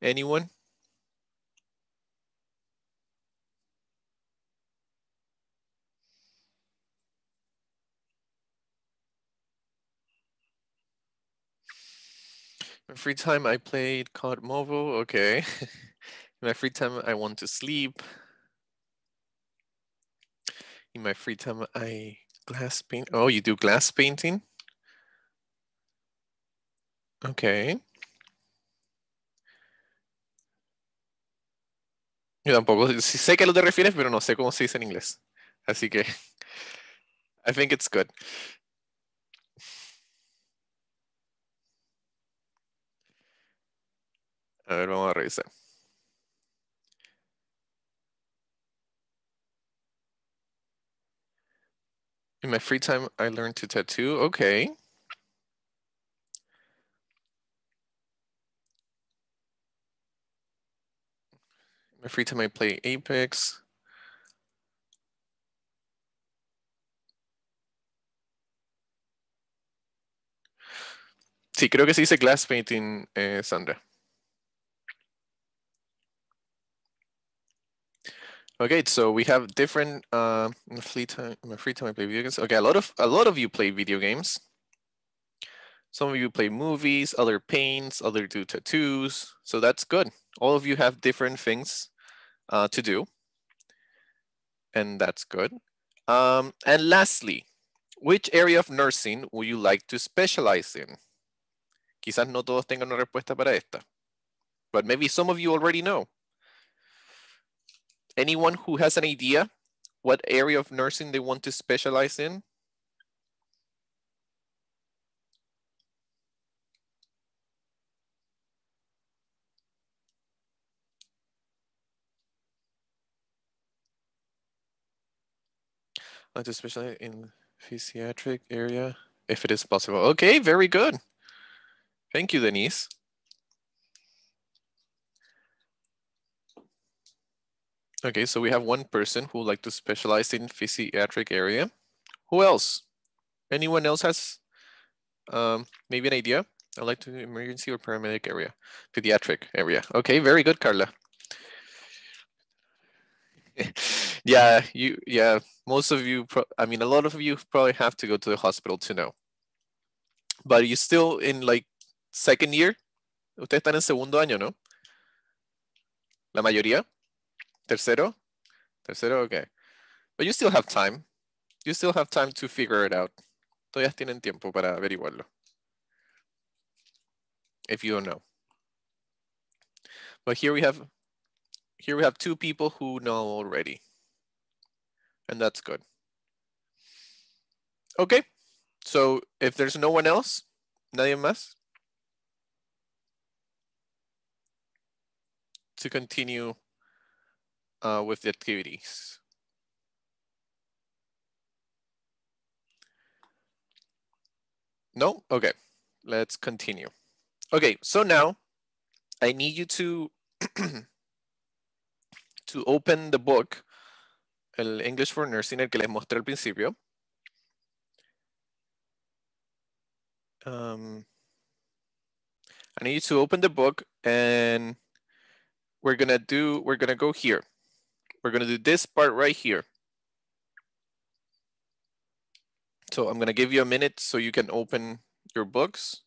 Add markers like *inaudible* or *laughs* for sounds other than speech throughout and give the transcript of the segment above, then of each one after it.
Anyone? my free time, I played COD Mobile. Okay. *laughs* In my free time, I want to sleep. In my free time, I glass paint. Oh, you do glass painting? Okay. Yo tampoco. Sé que lo te refieres, pero no sé cómo se dice en inglés. Así que I think it's good. A ver, vamos a revisar. In my free time, I learned to tattoo. Okay. Free time, I play Apex. Sí, creo que se dice glass painting, eh, Sandra. Okay, so we have different uh free time my free time I play video games. Okay, a lot of a lot of you play video games. Some of you play movies, other paints, other do tattoos. So that's good. All of you have different things uh, to do. And that's good. Um, and lastly, which area of nursing would you like to specialize in? Quizás no todos tengan una respuesta para esta, but maybe some of you already know. Anyone who has an idea what area of nursing they want to specialize in? Like in physiatric area if it is possible. Okay, very good. Thank you, Denise. Okay, so we have one person who would like to specialize in physiatric area. Who else? Anyone else has um, maybe an idea? I'd like to emergency or paramedic area, pediatric area. Okay, very good, Carla. *laughs* yeah, you, yeah, most of you, I mean, a lot of you probably have to go to the hospital to know. But you still in like second year? Ustedes están en segundo año, ¿no? La mayoría? Tercero? Tercero, okay. But you still have time. You still have time to figure it out. Todavía tienen tiempo para averiguarlo. If you don't know. But here we have here we have two people who know already. And that's good. Okay, so if there's no one else, nadie más, to continue uh, with the activities. No? Okay, let's continue. Okay, so now I need you to *clears throat* to open the book, el English for Nursing, el que les mostré al principio. Um, I need you to open the book and we're gonna do, we're gonna go here. We're gonna do this part right here. So I'm gonna give you a minute so you can open your books.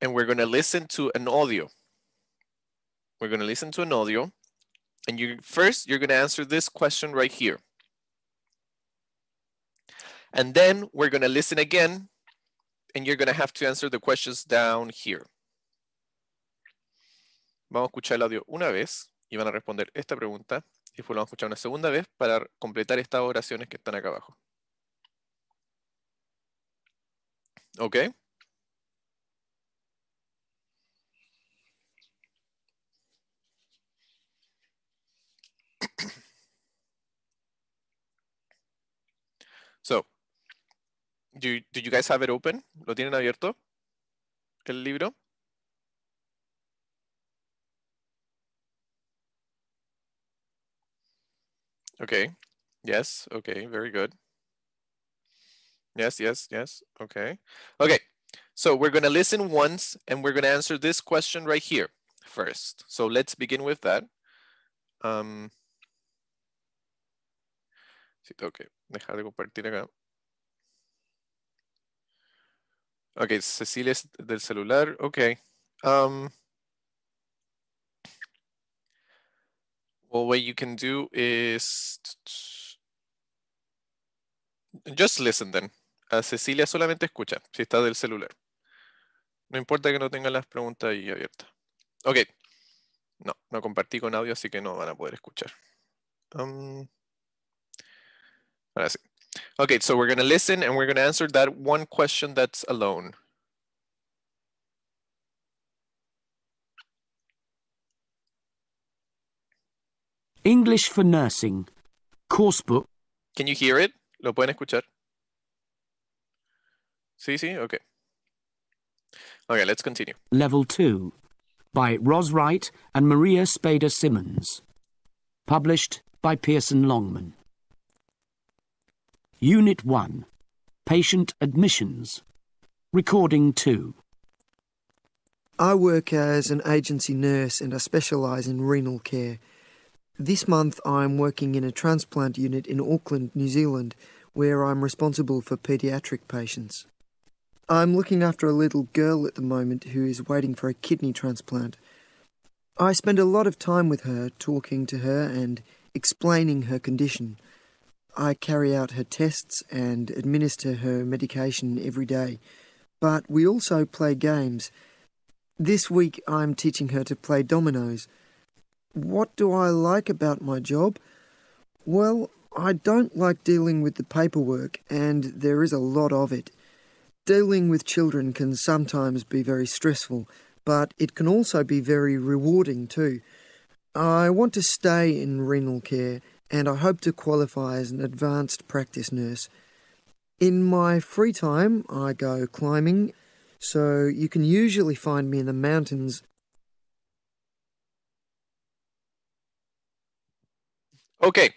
And we're going to listen to an audio. We're going to listen to an audio. And you first, you're going to answer this question right here. And then we're going to listen again. And you're going to have to answer the questions down here. Vamos a escuchar el audio una vez y van a responder esta pregunta. Y después lo vamos a escuchar una segunda vez para completar estas oraciones que están acá abajo. ¿Ok? So, do, do you guys have it open? ¿Lo tienen abierto? ¿El libro? Okay. Yes. Okay. Very good. Yes, yes, yes. Okay. Okay. So we're going to listen once and we're going to answer this question right here first. So let's begin with that. Um, que dejar de compartir acá. Okay, Cecilia es del celular. Okay. Um, well, what you can do is just listen then. A Cecilia solamente escucha si está del celular. No importa que no tenga las preguntas ahí abiertas. Ok. No, no compartí con audio, así que no van a poder escuchar. Um, ahora sí. Okay, so we're going to listen and we're going to answer that one question that's alone. English for Nursing. Course book. Can you hear it? ¿Lo pueden escuchar? Sí, sí, okay. Okay, let's continue. Level 2 by Ros Wright and Maria Spada Symonds. Published by Pearson Longman. Unit 1 Patient Admissions. Recording 2. I work as an agency nurse and I specialise in renal care. This month I'm working in a transplant unit in Auckland, New Zealand, where I'm responsible for paediatric patients. I'm looking after a little girl at the moment who is waiting for a kidney transplant. I spend a lot of time with her, talking to her and explaining her condition. I carry out her tests and administer her medication every day. But we also play games. This week I'm teaching her to play dominoes. What do I like about my job? Well, I don't like dealing with the paperwork, and there is a lot of it. Dealing with children can sometimes be very stressful, but it can also be very rewarding too. I want to stay in renal care and I hope to qualify as an advanced practice nurse. In my free time, I go climbing, so you can usually find me in the mountains. Okay.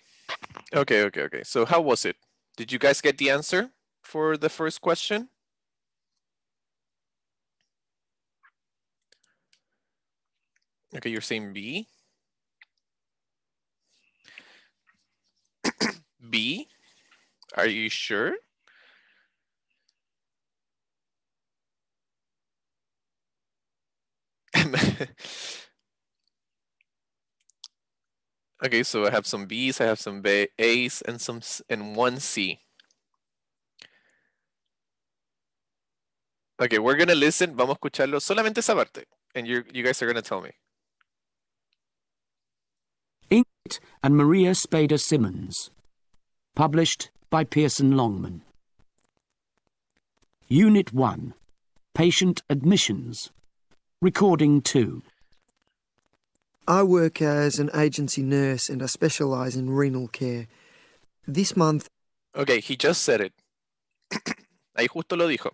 Okay, okay, okay. So how was it? Did you guys get the answer for the first question? Okay, you're saying B. B? Are you sure? *laughs* okay, so I have some B's, I have some A's, and some and one C. Okay, we're gonna listen. Vamos a escucharlo solamente esa parte, and you you guys are gonna tell me. Ingrid and Maria Spada Symonds. Published by Pearson Longman. Unit 1 Patient Admissions. Recording 2. I work as an agency nurse and I specialise in renal care. This month. Okay, he just said it. *clears throat* Ahí justo lo dijo.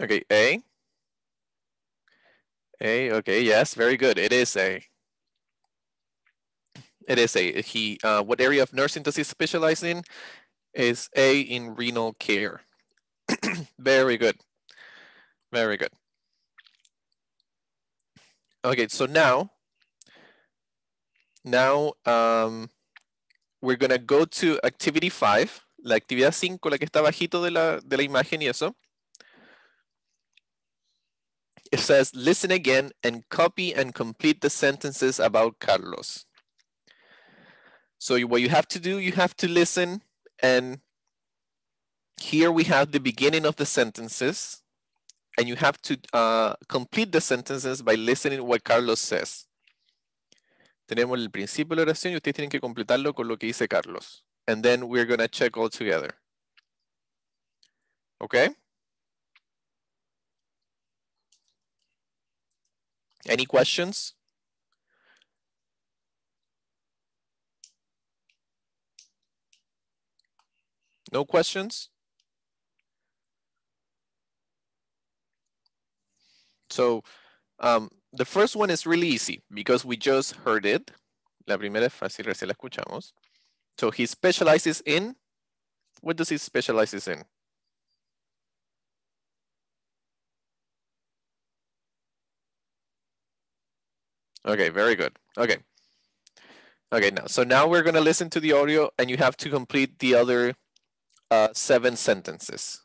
Okay, A. A, okay, yes, very good. It is A. It is A. He, uh, what area of nursing does he specialize in? Is A in renal care. *clears throat* Very good. Very good. Okay, so now, now um, we're gonna go to activity five, la actividad 5, la que está bajito de la, de la imagen y eso. It says, listen again and copy and complete the sentences about Carlos. So what you have to do, you have to listen and here we have the beginning of the sentences and you have to uh, complete the sentences by listening what Carlos says. Tenemos el principio de la oración y ustedes tienen que completarlo con lo que dice Carlos. And then we're going to check all together. Okay? Any questions? No questions? So um, the first one is really easy because we just heard it. La primera es fácil, recién la escuchamos. So he specializes in What does he specializes in? Okay, very good. Okay. Okay, now, so now we're gonna listen to the audio and you have to complete the other uh, seven sentences.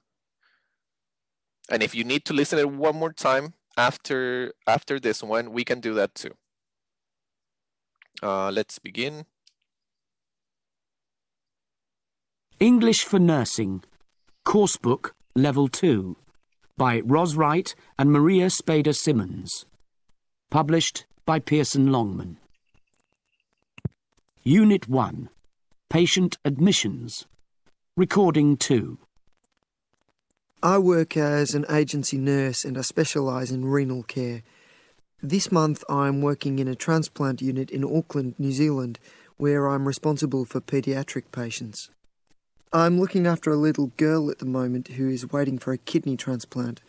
And if you need to listen it one more time after after this one, we can do that too. Uh, let's begin. English for Nursing, Coursebook, Level 2, by Ros Wright and Maria Spada Symonds. Published by Pearson Longman. Unit 1, Patient Admissions. Recording 2. I work as an agency nurse and I specialise in renal care. This month I'm working in a transplant unit in Auckland, New Zealand, where I'm responsible for paediatric patients. I'm looking after a little girl at the moment who is waiting for a kidney transplant.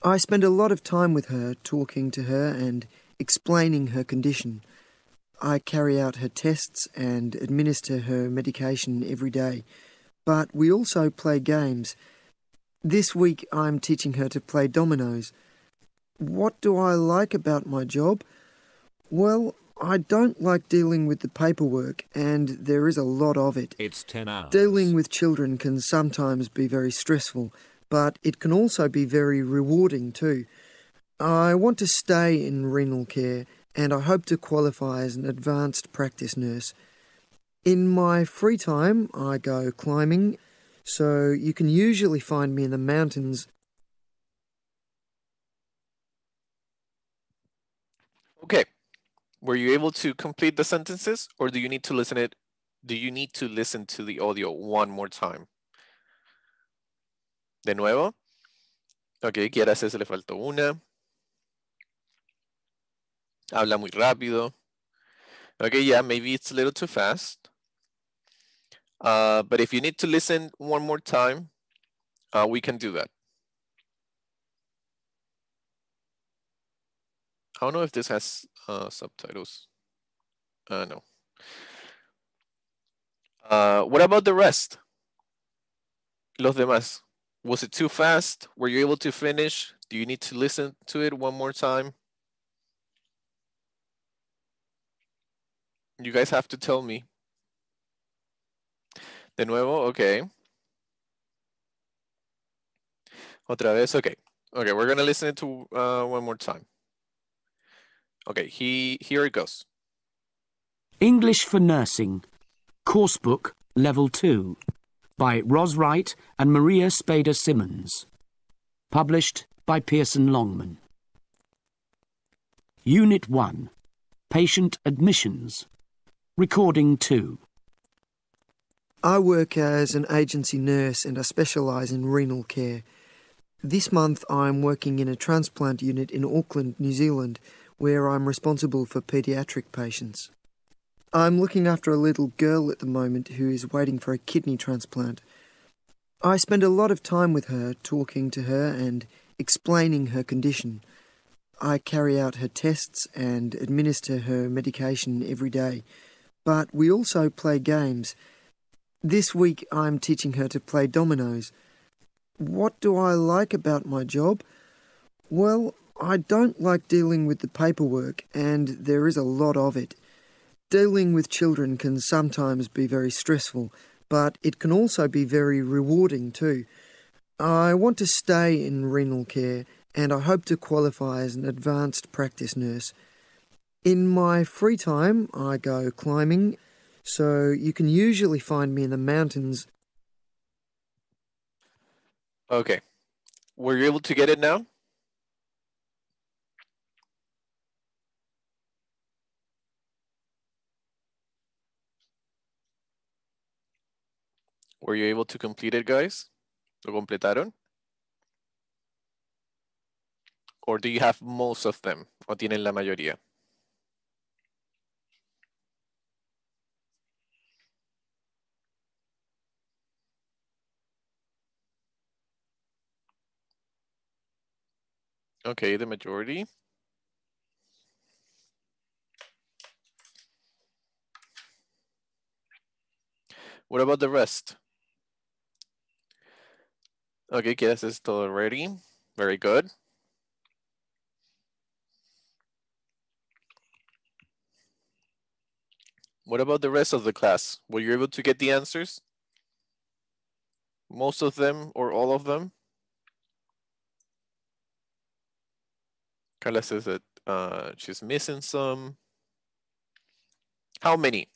I spend a lot of time with her, talking to her and explaining her condition. I carry out her tests and administer her medication every day, but we also play games. This week I'm teaching her to play dominoes. What do I like about my job? Well, I don't like dealing with the paperwork, and there is a lot of it. It's 10 hours. Dealing with children can sometimes be very stressful, but it can also be very rewarding too. I want to stay in renal care, and I hope to qualify as an advanced practice nurse. In my free time, I go climbing, so you can usually find me in the mountains Okay. Were you able to complete the sentences or do you need to listen it? Do you need to listen to the audio one more time? De nuevo. Ok, Kiara se le faltó una. Habla muy rápido. Okay, yeah, maybe it's a little too fast. Uh, but if you need to listen one more time, uh, we can do that. I don't know if this has uh, subtitles. Uh, no. Uh, what about the rest? Los demás. Was it too fast? Were you able to finish? Do you need to listen to it one more time? You guys have to tell me. De nuevo, okay. Otra vez, okay. Okay, we're gonna listen to uh, one more time. Okay, he here it goes. English for Nursing, Coursebook, Level 2, by Ros Wright and Maria Spada Symonds. Published by Pearson Longman. Unit 1, Patient Admissions. Recording 2. I work as an agency nurse and I specialise in renal care. This month I'm working in a transplant unit in Auckland, New Zealand, where I'm responsible for paediatric patients. I'm looking after a little girl at the moment who is waiting for a kidney transplant. I spend a lot of time with her, talking to her and explaining her condition. I carry out her tests and administer her medication every day, but we also play games. This week I'm teaching her to play dominoes. What do I like about my job? Well, I don't like dealing with the paperwork, and there is a lot of it. Dealing with children can sometimes be very stressful, but it can also be very rewarding too. I want to stay in renal care, and I hope to qualify as an advanced practice nurse. In my free time, I go climbing, so you can usually find me in the mountains. Okay. Were you able to get it now? Were you able to complete it, guys? ¿Lo completaron? Or do you have most of them? ¿O tienen la mayoría? Okay, the majority. What about the rest? Okay, guess is still ready. Very good. What about the rest of the class? Were you able to get the answers? Most of them or all of them? Carla says that uh, she's missing some. How many?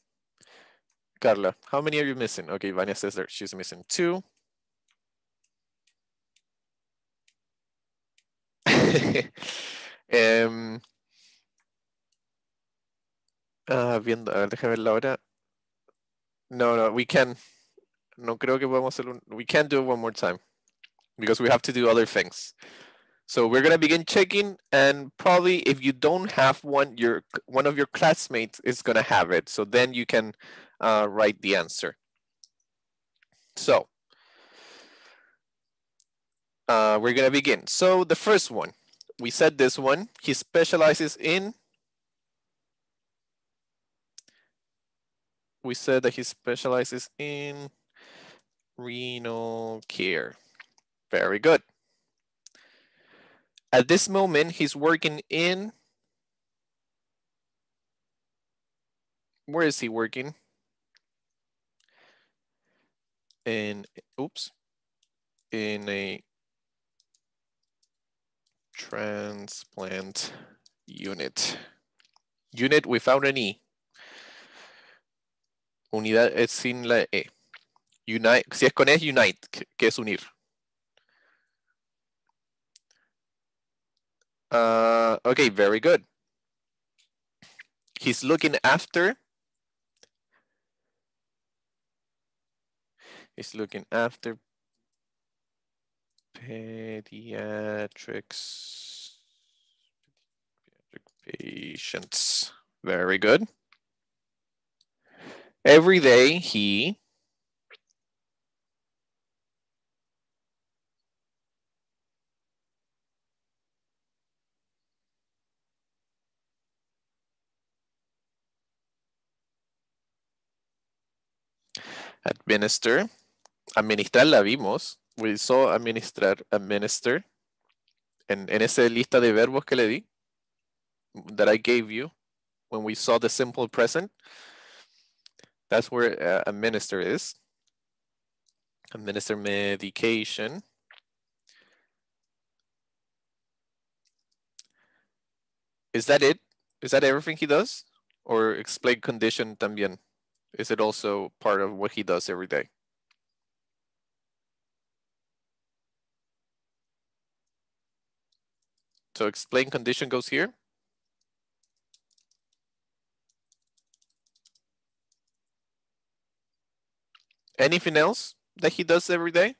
Carla, how many are you missing? Okay, Vania says that she's missing two. *laughs* um, uh, viendo, a ver, déjame ver la hora. No, no, we can. No creo que podamos hacer un, we can't do it one more time because we have to do other things. So we're gonna begin checking, and probably if you don't have one, your one of your classmates is gonna have it. So then you can uh, write the answer. So uh, we're gonna begin. So the first one, we said this one. He specializes in. We said that he specializes in renal care. Very good. At this moment, he's working in, where is he working? In, oops, in a transplant unit. Unit without an E. Unidad es sin la E. Unite, si es con E, unite, que es unir. Uh, okay, very good. He's looking after. He's looking after pediatrics, pediatric patients. Very good. Every day he administer. Administrar la vimos. We saw administrar, administer. En, en esa lista de verbos que le di. That I gave you. When we saw the simple present. That's where uh, administer is. Administer medication. Is that it? Is that everything he does? Or explain condition también? Is it also part of what he does every day? So explain condition goes here. Anything else that he does every day?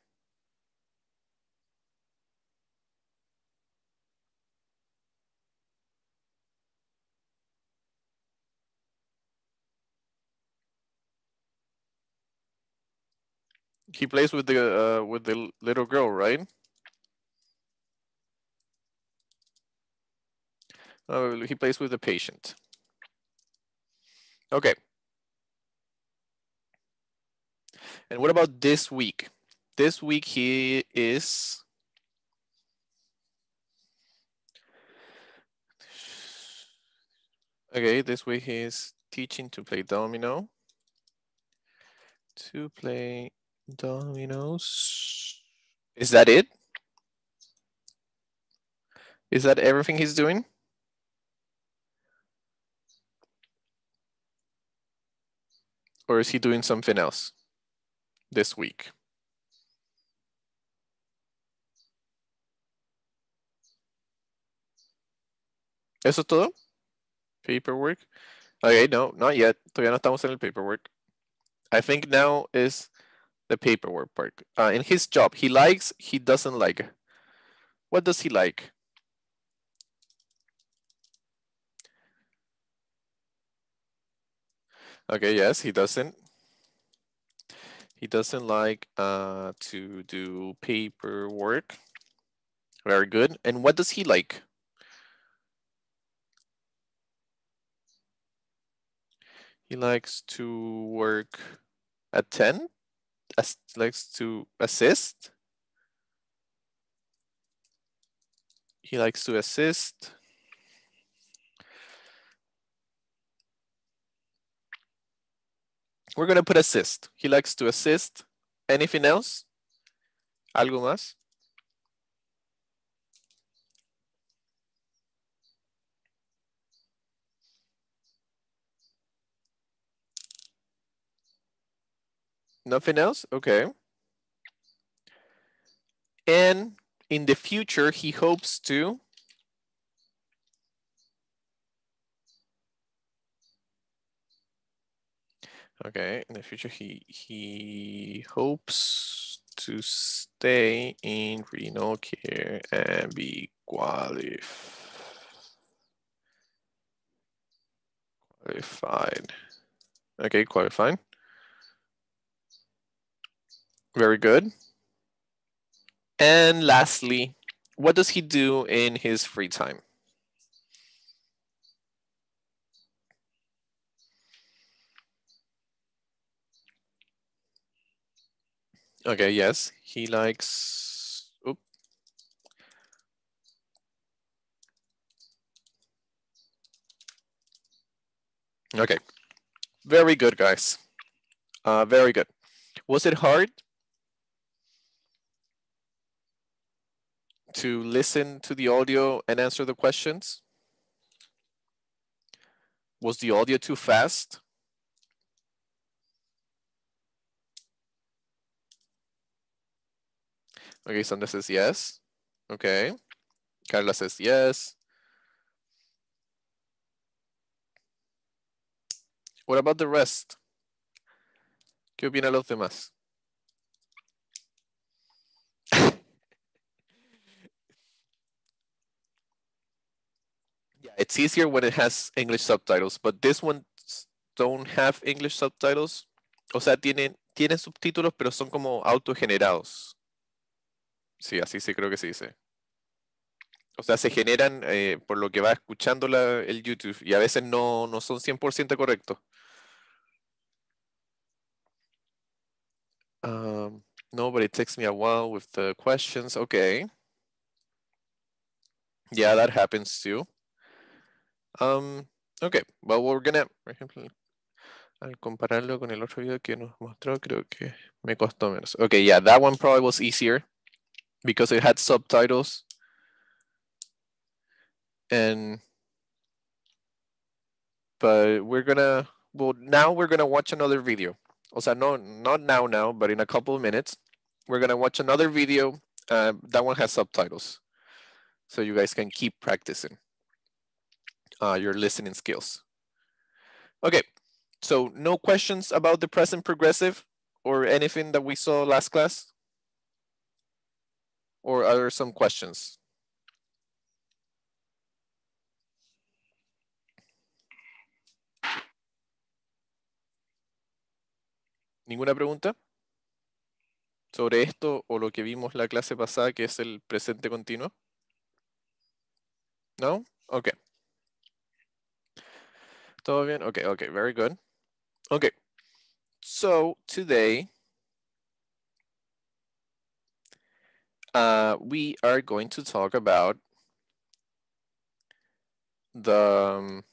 He plays with the uh, with the little girl, right? Oh, he plays with the patient. Okay. And what about this week? This week he is Okay, this week he is teaching to play domino. To play dominoes. Is that it? Is that everything he's doing? Or is he doing something else this week? ¿Eso es todo? Paperwork. Okay, no, not yet. Todavía no estamos en el paperwork. I think now is the paperwork part. Uh, in his job, he likes, he doesn't like. What does he like? Okay, yes, he doesn't. He doesn't like uh, to do paperwork. Very good. And what does he like? He likes to work at 10, As likes to assist. He likes to assist. We're gonna put assist. He likes to assist. Anything else? Algo más? Nothing else? Okay. And in the future, he hopes to Okay, in the future, he he hopes to stay in renal care and be qualified. Qualified. Okay, qualified. Very good. And lastly, what does he do in his free time? Okay, yes, he likes. Oop. Okay, very good, guys. Uh, very good. Was it hard to listen to the audio and answer the questions? Was the audio too fast? Okay, Sandra says yes. Okay. Carla says yes. What about the rest? ¿Qué opinan los demás? It's easier when it has English subtitles, but this one don't have English subtitles. O sea, tienen, subtítulos, pero son como autogenerados. Sí, así sí creo que se dice. O sea, se generan eh, por lo que va escuchando la, el YouTube y a veces no, no son 100% correctos. Um, no, but it takes me a while with the questions. Okay. Yeah, that happens too. Um, okay, well, we're gonna, por ejemplo, al compararlo con el otro video que nos mostró, creo que me costó menos. Okay, yeah, that one probably was easier because it had subtitles. And, but we're gonna, well, now we're gonna watch another video. O sea, no, not now, now, but in a couple of minutes, we're gonna watch another video. Uh, that one has subtitles. So you guys can keep practicing uh, your listening skills. Okay, so no questions about the present progressive or anything that we saw last class? Or are there some questions? ¿Ninguna pregunta? Sobre esto o lo que vimos la clase pasada, que es el presente continuo. ¿No? Okay. ¿Todo bien? Okay, okay, very good. Okay, so today uh, we are going to talk about the, um,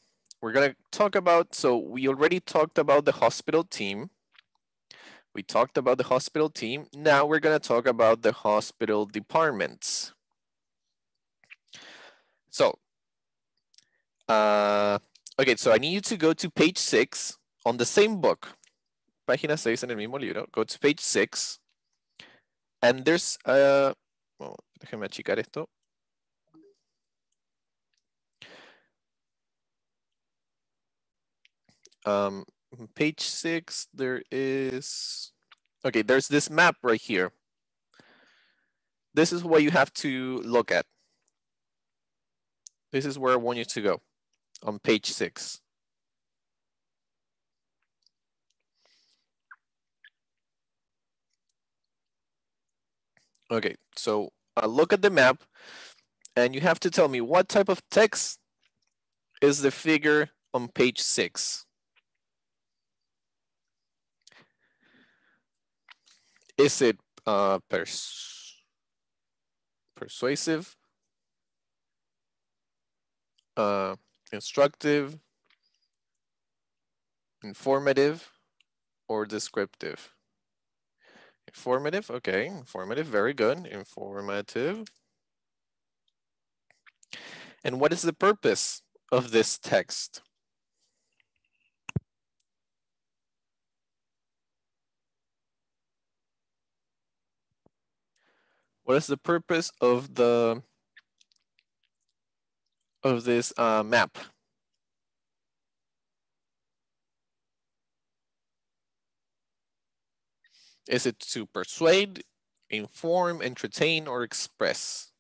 we're going to talk about, so we already talked about the hospital team. We talked about the hospital team. Now we're going to talk about the hospital departments. So, uh, okay, so I need you to go to page six on the same book. Página seis en el mismo libro. Go to page six. And there's a, well, déjeme achicar esto. Um, page six, there is, okay, there's this map right here. This is what you have to look at. This is where I want you to go on page six. Okay, so uh, look at the map and you have to tell me what type of text is the figure on page six. Is it uh, pers persuasive? uh, instructive, informative, or descriptive? Informative, okay, informative, very good, informative. And what is the purpose of this text? What is the purpose of the of this uh, map? Is it to persuade, inform, entertain, or express?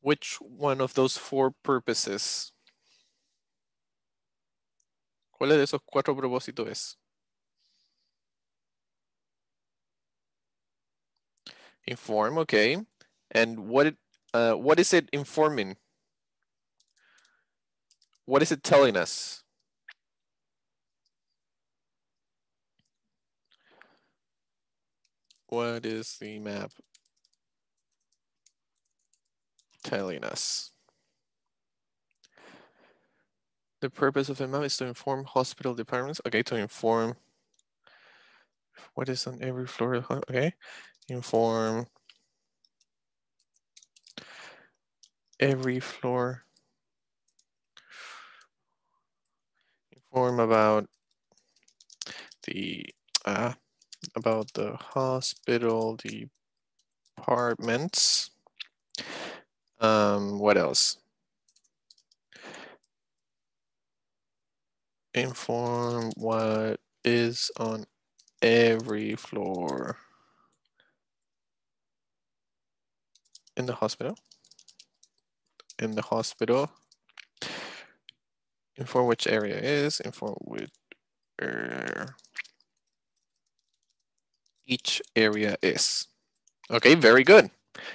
Which one of those four purposes? ¿Cuál de esos cuatro propósitos es? Inform, okay. And what uh, what is it informing? What is it telling us? What is the map telling us? The purpose of the map is to inform hospital departments. Okay, to inform what is on every floor. Okay, inform every floor. Inform about the uh, about the hospital departments. Um, what else? Inform what is on every floor in the hospital. In the hospital. Inform which area is, inform which uh, each area is. Okay, very good.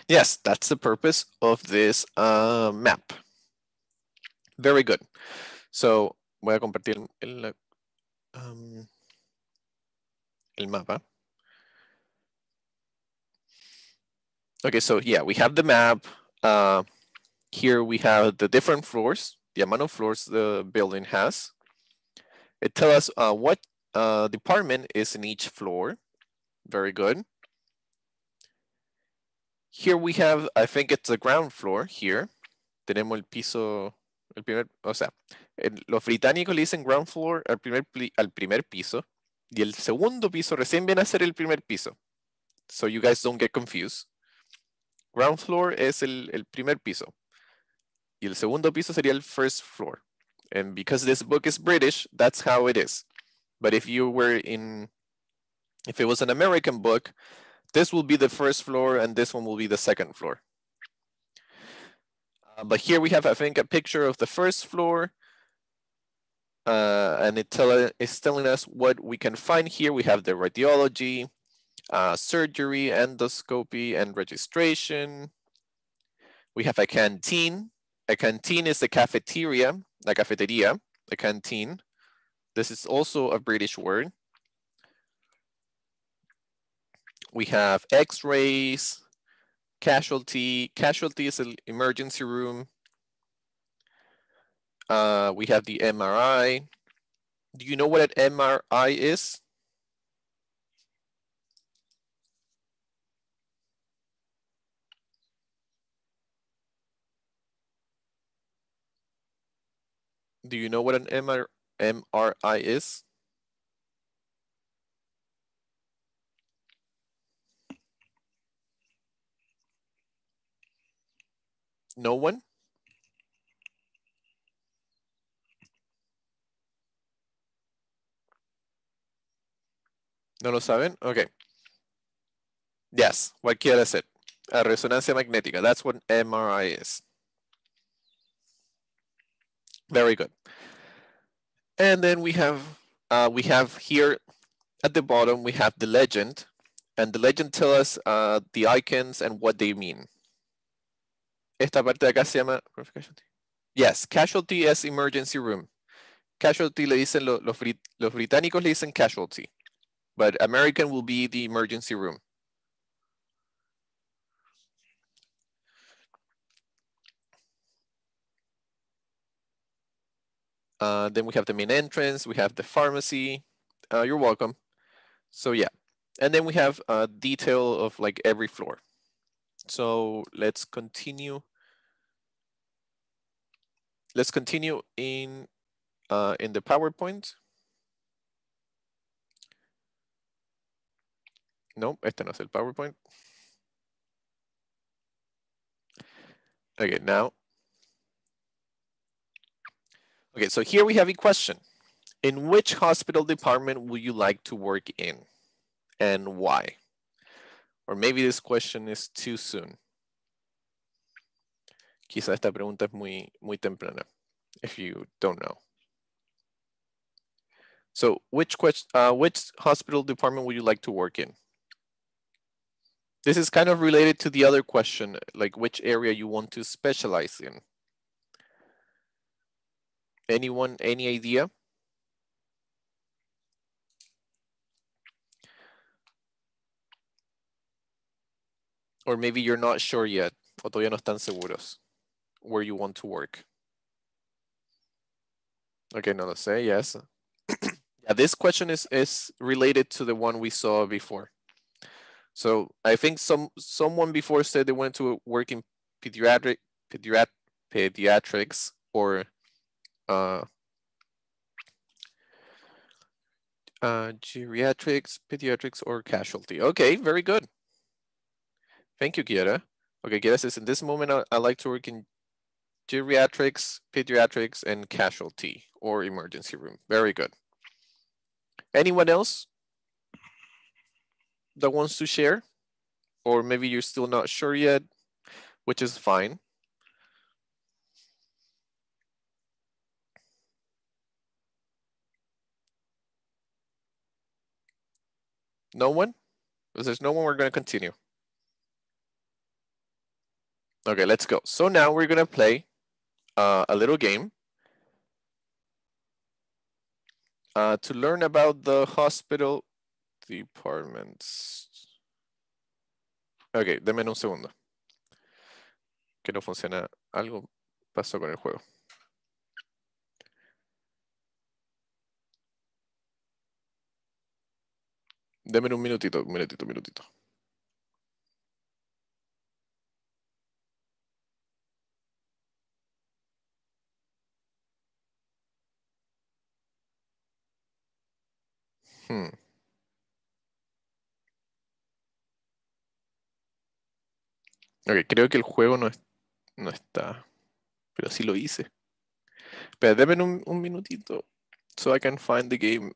Yes, that's the purpose of this uh, map. Very good. So, voy a compartir el, um, el mapa. Okay, so yeah, we have the map. Uh, here we have the different floors, the amount of floors the building has. It tells us uh, what uh, department is in each floor. Very good. Here we have, I think it's the ground floor here. Tenemos el piso, el primer, o sea, los británicos le dicen ground floor al primer, al primer piso y el segundo piso recién viene a ser el primer piso. So you guys don't get confused. Ground floor es el, el primer piso. Y el segundo piso sería el first floor. And because this book is British, that's how it is. But if you were in, if it was an American book, this will be the first floor and this one will be the second floor. Uh, but here we have, I think, a picture of the first floor. Uh, and it tell, it's telling us what we can find here. We have the radiology, uh, surgery, endoscopy, and registration. We have a canteen. A canteen is the cafeteria, la cafeteria, the canteen. This is also a British word. We have x-rays, casualty. Casualty is an emergency room. Uh, we have the MRI. Do you know what an MRI is? Do you know what an MR MRI is? No one? ¿No lo saben? Okay. Yes, what quiere decir? A resonancia magnética. That's what MRI is. Very good. And then we have uh, we have here at the bottom we have the legend, and the legend tells us uh, the icons and what they mean. Esta parte de acá se llama Yes, casualty is emergency room. casualty le dicen, los, los, los británicos le dicen casualty, but American will be the emergency room. Uh, then we have the main entrance, we have the pharmacy. Uh, you're welcome. So yeah, and then we have a detail of like every floor. So let's continue. Let's continue in uh, in the PowerPoint. No, este no es el PowerPoint. Okay, now Okay, so here we have a question. In which hospital department would you like to work in and why? Or maybe this question is too soon. Quizá esta pregunta es muy, muy temprana if you don't know. So which, question, uh, which hospital department would you like to work in? This is kind of related to the other question, like which area you want to specialize in. Anyone, any idea? Or maybe you're not sure yet, o todavía no están seguros where you want to work. Okay, no lo sé, yes. *clears throat* yeah, this question is, is related to the one we saw before. So I think some someone before said they wanted to work in pediatric, pediat, pediatrics or uh, uh, geriatrics, pediatrics, or casualty. Okay, very good. Thank you, Kiera. Okay, Kiera says, in this moment, I, I like to work in geriatrics, pediatrics, and casualty or emergency room. Very good. Anyone else that wants to share? Or maybe you're still not sure yet, which is fine. No one? If there's no one, we're going to continue. Okay, let's go. So now we're going to play uh, a little game uh, to learn about the hospital departments. Ok, denme un segundo. Que no funciona. Algo pasó con el juego. Deme un minutito, minutito, minutito. Hmm. Ok, creo que el juego no, es, no está, pero sí lo hice. Pero denme un, un minutito so I can find the game.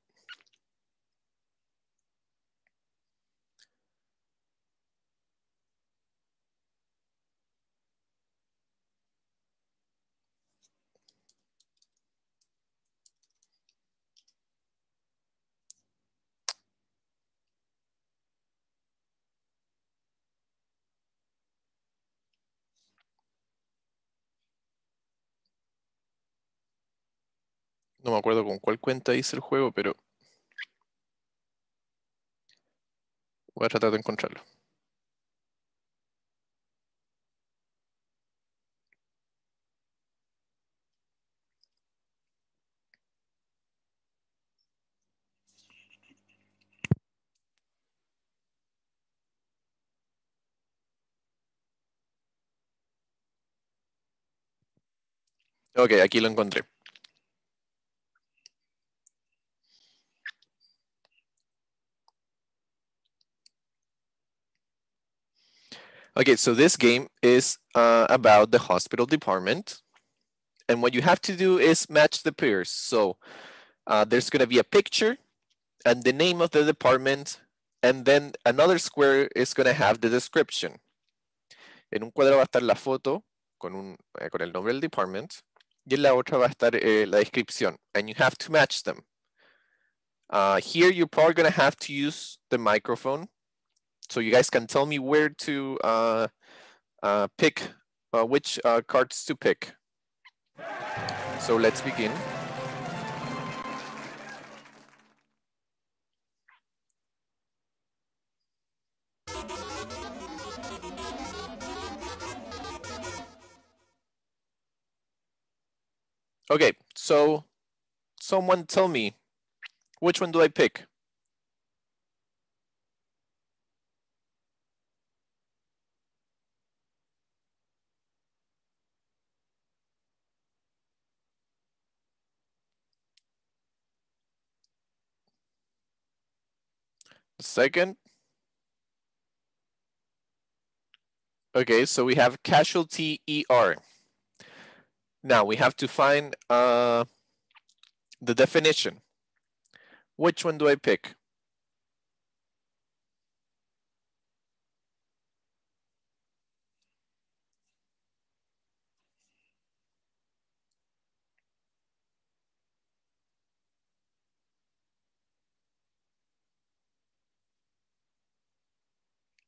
No me acuerdo con cuál cuenta hice el juego, pero voy a tratar de encontrarlo. Ok, aquí lo encontré. Okay, so this game is uh, about the hospital department. And what you have to do is match the pairs. So uh, there's gonna be a picture and the name of the department, and then another square is gonna have the description. En un cuadro va a estar la foto con, un, eh, con el nombre del department y en la otra va a estar eh, la descripción. And you have to match them. Uh, here you're probably gonna have to use the microphone so you guys can tell me where to uh, uh, pick, uh, which uh, cards to pick. So let's begin. Okay, so someone tell me, which one do I pick? Second. Okay, so we have casualty ER. Now we have to find uh, the definition. Which one do I pick?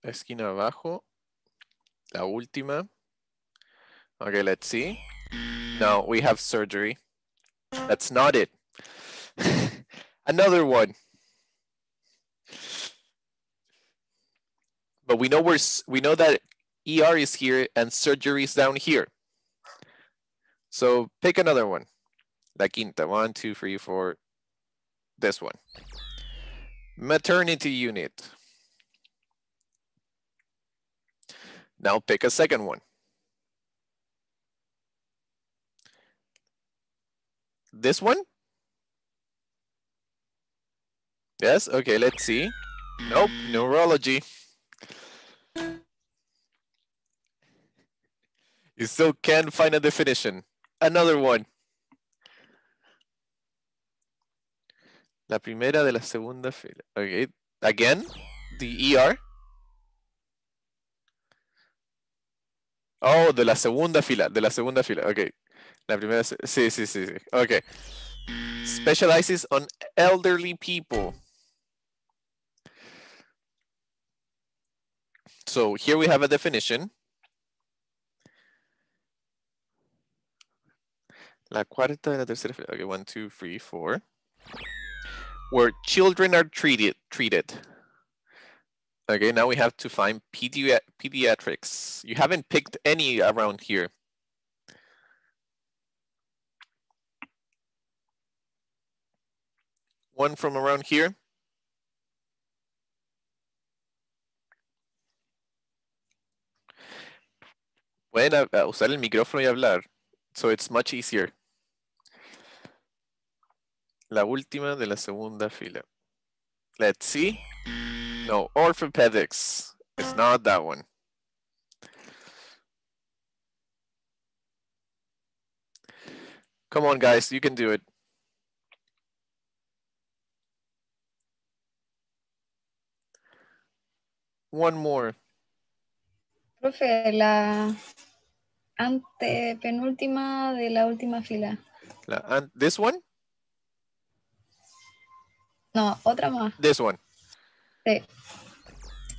La esquina abajo. La última. Okay, let's see. No, we have surgery. That's not it. *laughs* Another one. But we know we're we know that ER is here and surgery is down here. So pick another one. La quinta. One, two, three, four. This one. Maternity unit. Now pick a second one. This one? Yes, okay, let's see. Nope, neurology. You still can't find a definition. Another one. La primera de la segunda fila. Okay, again, the ER. Oh, de la segunda fila, de la segunda fila. Okay. La primera, sí, sí, sí, sí. Okay. Specializes on elderly people. So here we have a definition. La cuarta de la tercera fila. Okay, one, two, three, four. Where children are treated, treated. Okay, now we have to find pedi pediatrics. You haven't picked any around here. One from around here. Pueden usar el micrófono y hablar. So it's much easier. La última de la segunda fila. Let's see. No, orthopedics. It's not that one. Come on, guys, you can do it. One more. Profe, la antepenúltima de la última fila. La, this one? No, otra más. This one. Sí.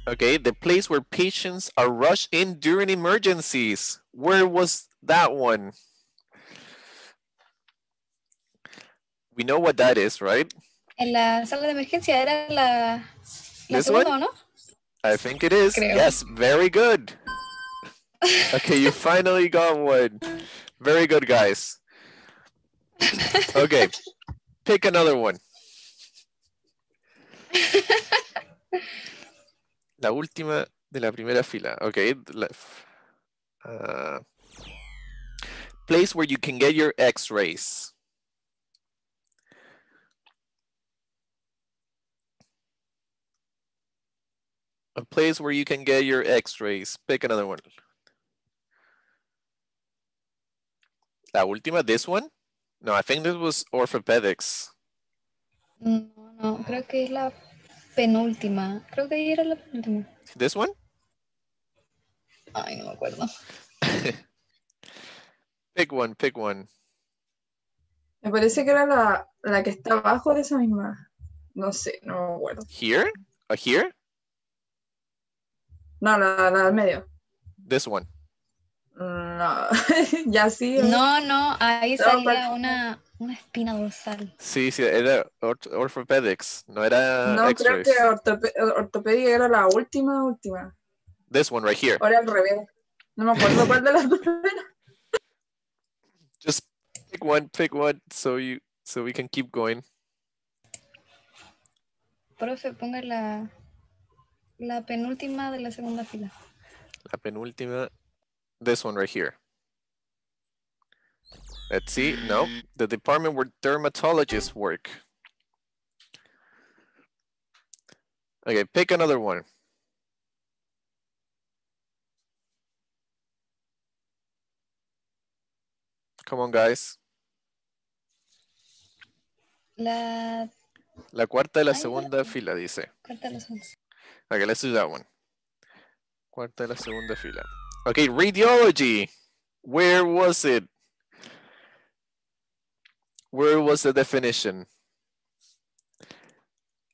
Okay, the place where patients are rushed in during emergencies. Where was that one? We know what that is, right? En la sala de emergencia era la, la segunda, one? ¿no? I think it is. Creo. Yes, very good. *laughs* Okay, you finally got one. Very good, guys. *laughs* Okay, pick another one. *laughs* La última de la primera fila. Okay. la- uh, place where you can get your x-rays. A place where you can get your x-rays. Pick another one. La última, this one? No, I think this was orthopedics. No, no, creo que es la penúltima. Creo que ahí era la penúltima. This one? Ay, no me acuerdo. *laughs* Pick one, pick one. Me parece que era la, la que está abajo de esa misma. No sé, no me acuerdo. Here? Uh, here? No, la, la del medio. This one. No, *laughs* ya sí. No, no, ahí No, salía una, una espina dorsal. Sí, sí, era orth- orthopedics. No era No, creo que ortope- ortopedia era la última, última. This one right here. Ahora al revés. No me acuerdo cuál de las dos *laughs* era. Just pick one, pick one, so you so we can keep going. Profe, ponga la, la penúltima de la segunda fila. La penúltima. This one right here. Let's see. No, the department where dermatologists work. Okay, pick another one. Come on, guys. La La cuarta de la segunda fila dice. cuarta de las once. Okay, let's do that one. Cuarta de la segunda fila. Okay, radiology. Where was it? Where was the definition?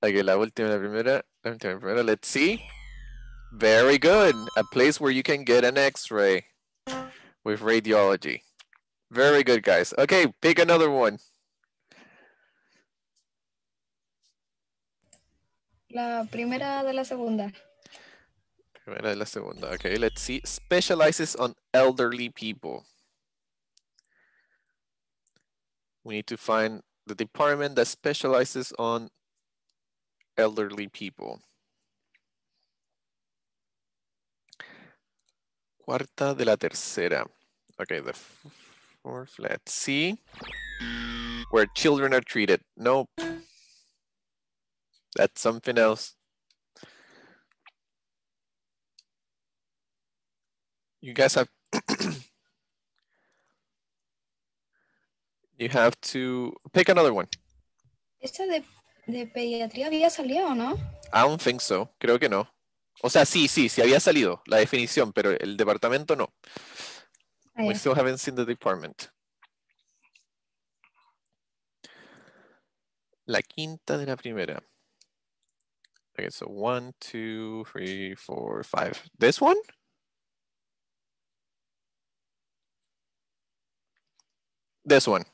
Okay, la última, la primera, la última, la primera. Let's see. Very good. A place where you can get an X-ray with radiology. Very good, guys. Okay, pick another one. La primera de la segunda. Primera de la segunda. Okay, let's see. Specializes on elderly people. We need to find the department that specializes on elderly people. Cuarta de la tercera. Okay, the fourth, let's see. Where children are treated. Nope. That's something else. You guys have *clears throat* you have to pick another one. Esta de, de pediatría había salido, ¿no? I don't think so. Creo que no. O sea, sí, sí, sí había salido la definición, pero el departamento no. Ah, We still haven't seen the department. La quinta de la primera. Okay, so one, two, three, four, five. This one? This one.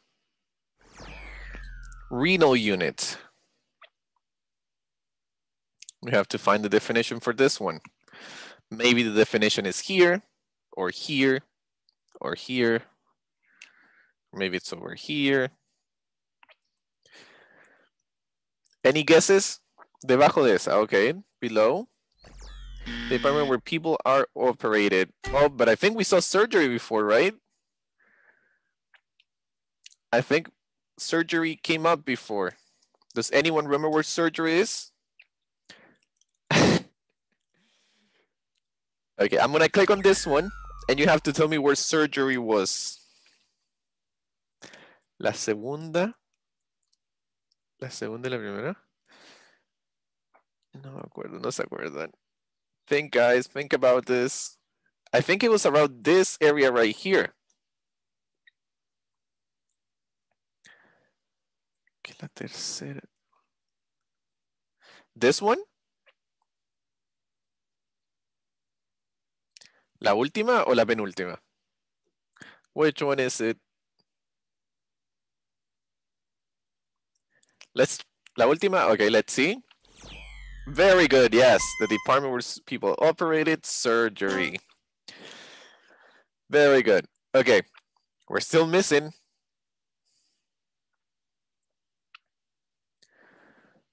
Renal unit. We have to find the definition for this one. Maybe the definition is here, or here, or here. Maybe it's over here. Any guesses? Debajo de esa, okay. Below. The department where people are operated. Oh, but I think we saw surgery before, right? I think surgery came up before. Does anyone remember where surgery is? *laughs* okay, I'm gonna click on this one and you have to tell me where surgery was. La segunda. La segunda y la primera. No me acuerdo, no se acuerdan. Think, guys, think about this. I think it was around this area right here. Que la tercera. This one? ¿La última o la penúltima? Which one is it? Let's, la última, okay, let's see. Very good, yes. The department where people operated surgery. Very good. Okay, we're still missing.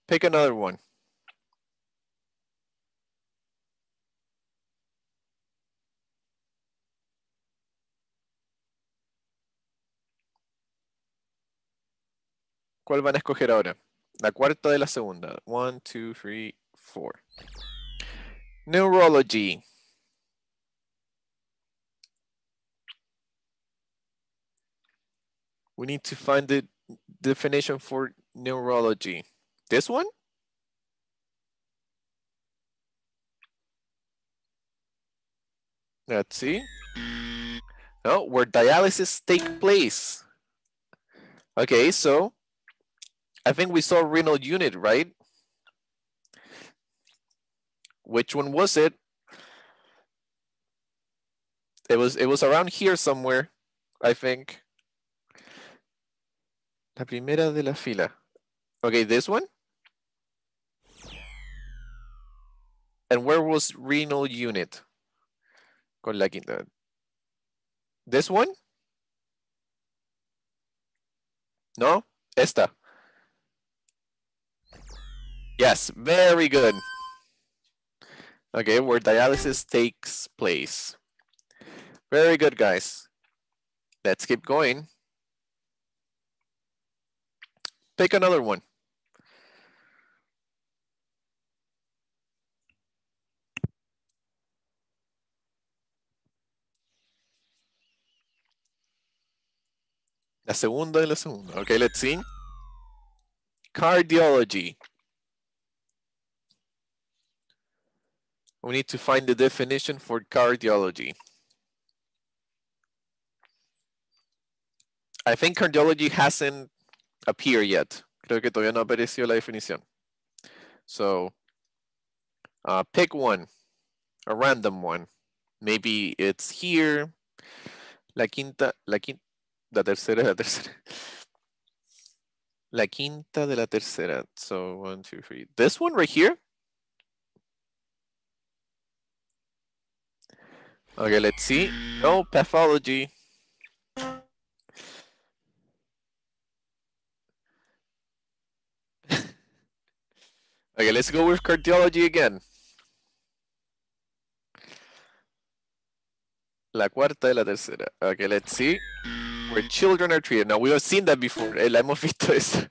Pick another one. ¿Cuál van a escoger ahora? La cuarta de la segunda. One, two, three, four. Neurology. We need to find the definition for neurology. This one? Let's see. No, where dialysis take place. Okay, so I think we saw renal unit, right? Which one was it? It was it was around here somewhere, I think. La primera de la fila. Okay, this one? And where was renal unit? Con la quinta. This one? No? Esta. Yes, very good. Okay, where dialysis takes place. Very good, guys. Let's keep going. Pick another one. La segunda de la segunda. Okay, let's see. Cardiology. We need to find the definition for cardiology. I think cardiology hasn't appeared yet. Creo que todavía no apareció la definición. So, uh, pick one, a random one. Maybe it's here. La quinta, la quinta, la tercera, la tercera. La quinta de la tercera. So one, two, three. This one right here. Okay, let's see. No pathology. *laughs* okay, let's go with cardiology again. La cuarta de la tercera. Okay, let's see. Where children are treated. Now, we have seen that before. La hemos visto eso.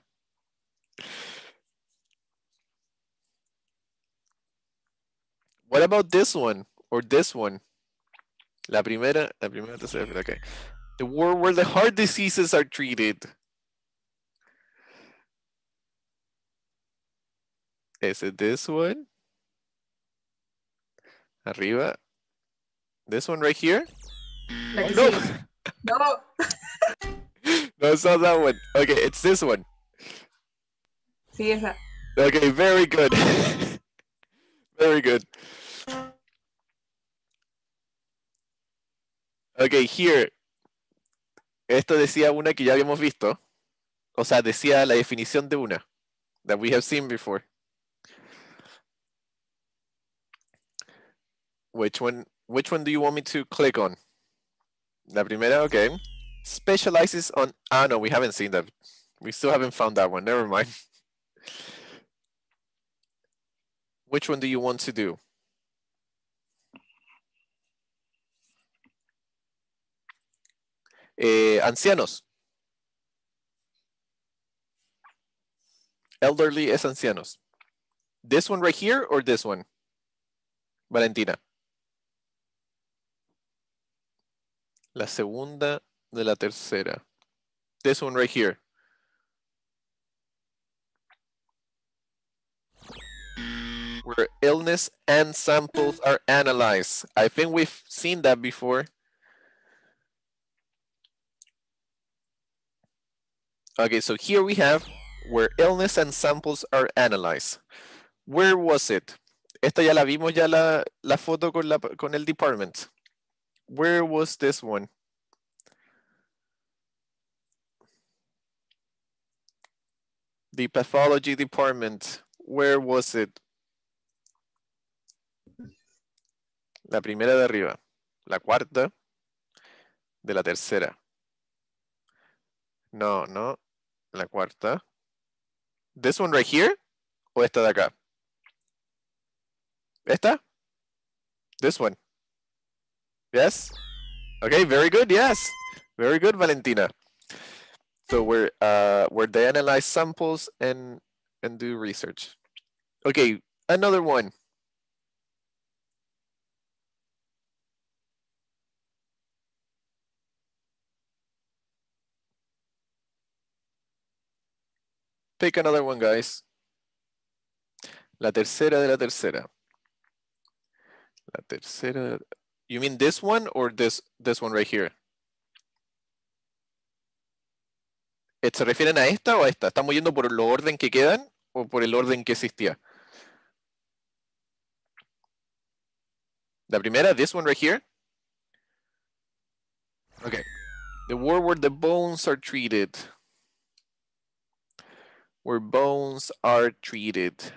What about this one? Or this one? La primera, la primera, tercera, okay. The world where the heart diseases are treated. Is it this one? Arriba. This one right here? No. No. *laughs* No, it's not that one. Okay, it's this one. Sí, esa. Okay, very good. *laughs* very good. Okay, here. Esto decía una que ya habíamos visto. O sea, decía la definición de una. That we have seen before. Which one, which one do you want me to click on? La primera, okay. Specializes on, ah, no, we haven't seen that. We still haven't found that one. Never mind. Which one do you want to do? Eh, ancianos. Elderly es ancianos. This one right here or this one? Valentina. La segunda de la tercera. This one right here. where illness and samples are analyzed. I think we've seen that before. Okay, so here we have where illness and samples are analyzed. Where was it? Esta ya la vimos ya la, la foto con, la, con el department. Where was this one? The pathology department. Where was it? La primera de arriba. La cuarta de la tercera. No, no. La cuarta. This one right here? ¿O esta de acá? ¿Esta? This one. Yes? Okay, very good. Yes. Very good, Valentina. So where uh where they analyze samples and and do research. Okay, another one. Pick another one, guys. La tercera de la tercera. La tercera. You mean this one or this this one right here? Eh, ¿Se refieren a esta o a esta? ¿Estamos yendo por el orden que quedan o por el orden que existía? La primera, this one right here. Okay. The word where the bones are treated. Where bones are treated.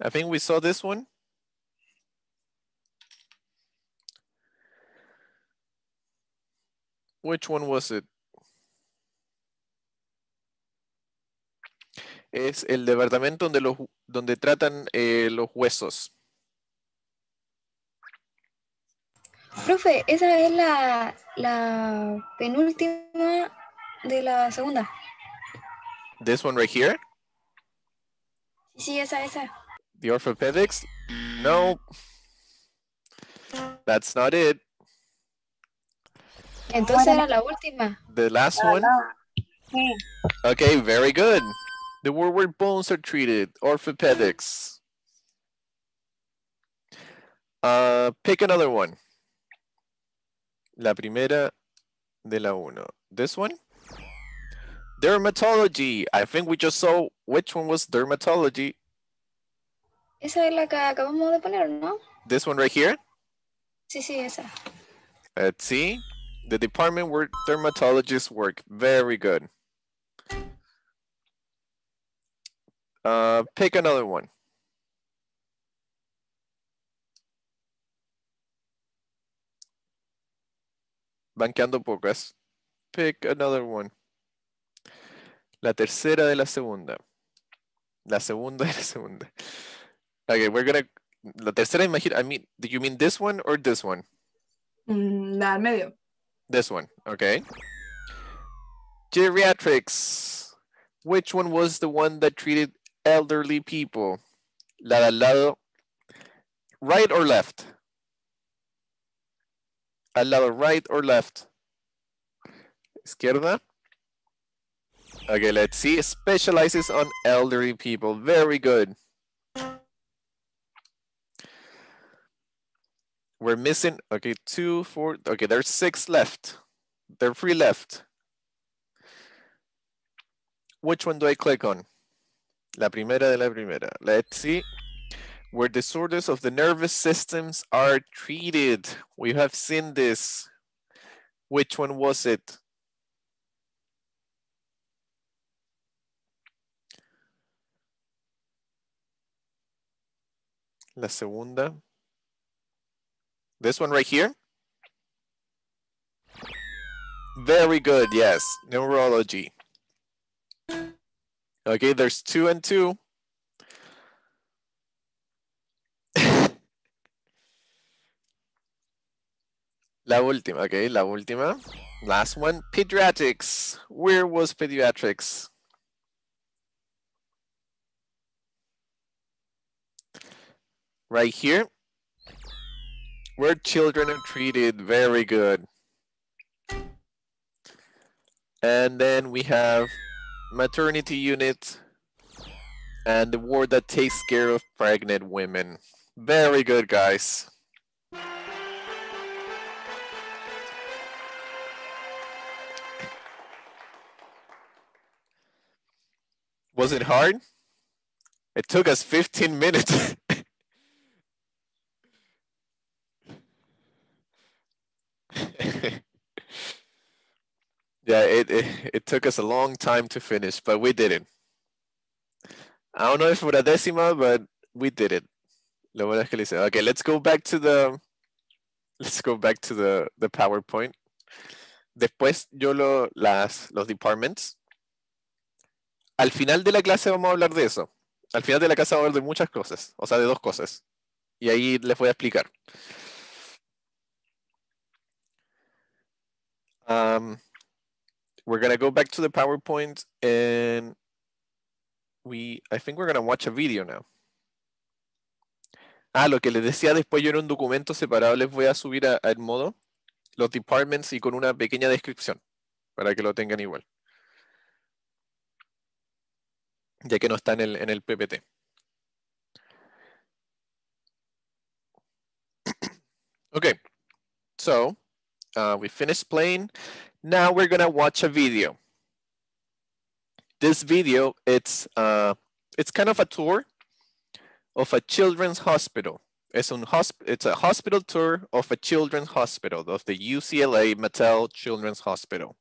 I think we saw this one. which one was it? Es el departamento donde, los, donde tratan eh, los huesos. Profe, esa es la, la penúltima de la segunda. This one right here? Sí, esa, esa. The orthopedics? No. That's not it. Entonces era la última. The last one. Sí. Okay, very good. The word where bones are treated, orthopedics. Uh, pick another one. La primera de la uno. This one? Dermatology. I think we just saw which one was dermatology. Esa es la que acabamos de poner, ¿no? This one right here. Sí, sí, esa. Let's see. The department where dermatologists work. Very good. Uh, pick another one. Van quedando pocas. Pick another one. La tercera de la segunda. La segunda de la segunda. Okay, we're gonna. La tercera, imagine. I mean, do you mean this one or this one? Mm, la del medio. This one, okay. Geriatrics. Which one was the one that treated elderly people? La al lado. Right or left? Al lado right or left? Izquierda. Okay, let's see. Specializes on elderly people. Very good. We're missing, okay, two, four, okay, there's six left. There are three left. Which one do I click on? La primera de la primera. Let's see. Where disorders of the nervous systems are treated. We have seen this. Which one was it? La segunda. This one right here? Very good, yes. Neurology. Okay, there's two and two. *laughs* La última, okay, la última. Last one, pediatrics. Where was pediatrics? Right here where children are treated very good. And then we have maternity unit and the ward that takes care of pregnant women. Very good, guys. Was it hard? It took us 15 minutes. *laughs* yeah, it, it took us a long time to finish, but we did it. I don't know if for a décima, but we did it. Lo bueno es que lo hice. Okay, let's go back to the let's go back to the the PowerPoint. Después yo lo las los departments. Al final de la clase vamos a hablar de eso. Al final de la clase vamos a hablar de muchas cosas, o sea, de dos cosas. Y ahí les voy a explicar. Um, we're gonna go back to the PowerPoint and we, I think we're gonna watch a video now. Ah, lo que les decía después yo en un documento separado les voy a subir a, a modo los departments y con una pequeña descripción para que lo tengan igual. Ya que no está en el, en el PPT. *coughs* okay, so uh, we finished playing. Now we're gonna watch a video. This video, it's uh, it's kind of a tour of a children's hospital. It's, hosp it's a hospital tour of a children's hospital, of the UCLA Mattel Children's Hospital.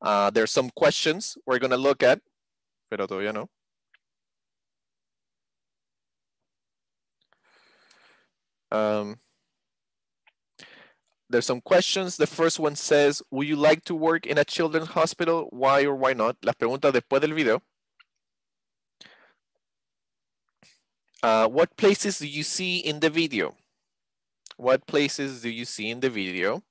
Uh, there's some questions we're gonna look at, pero todavía no. Um, there's some questions. The first one says, would you like to work in a children's hospital? Why or why not? Las preguntas después del video. Uh, what places do you see in the video? What places do you see in the video?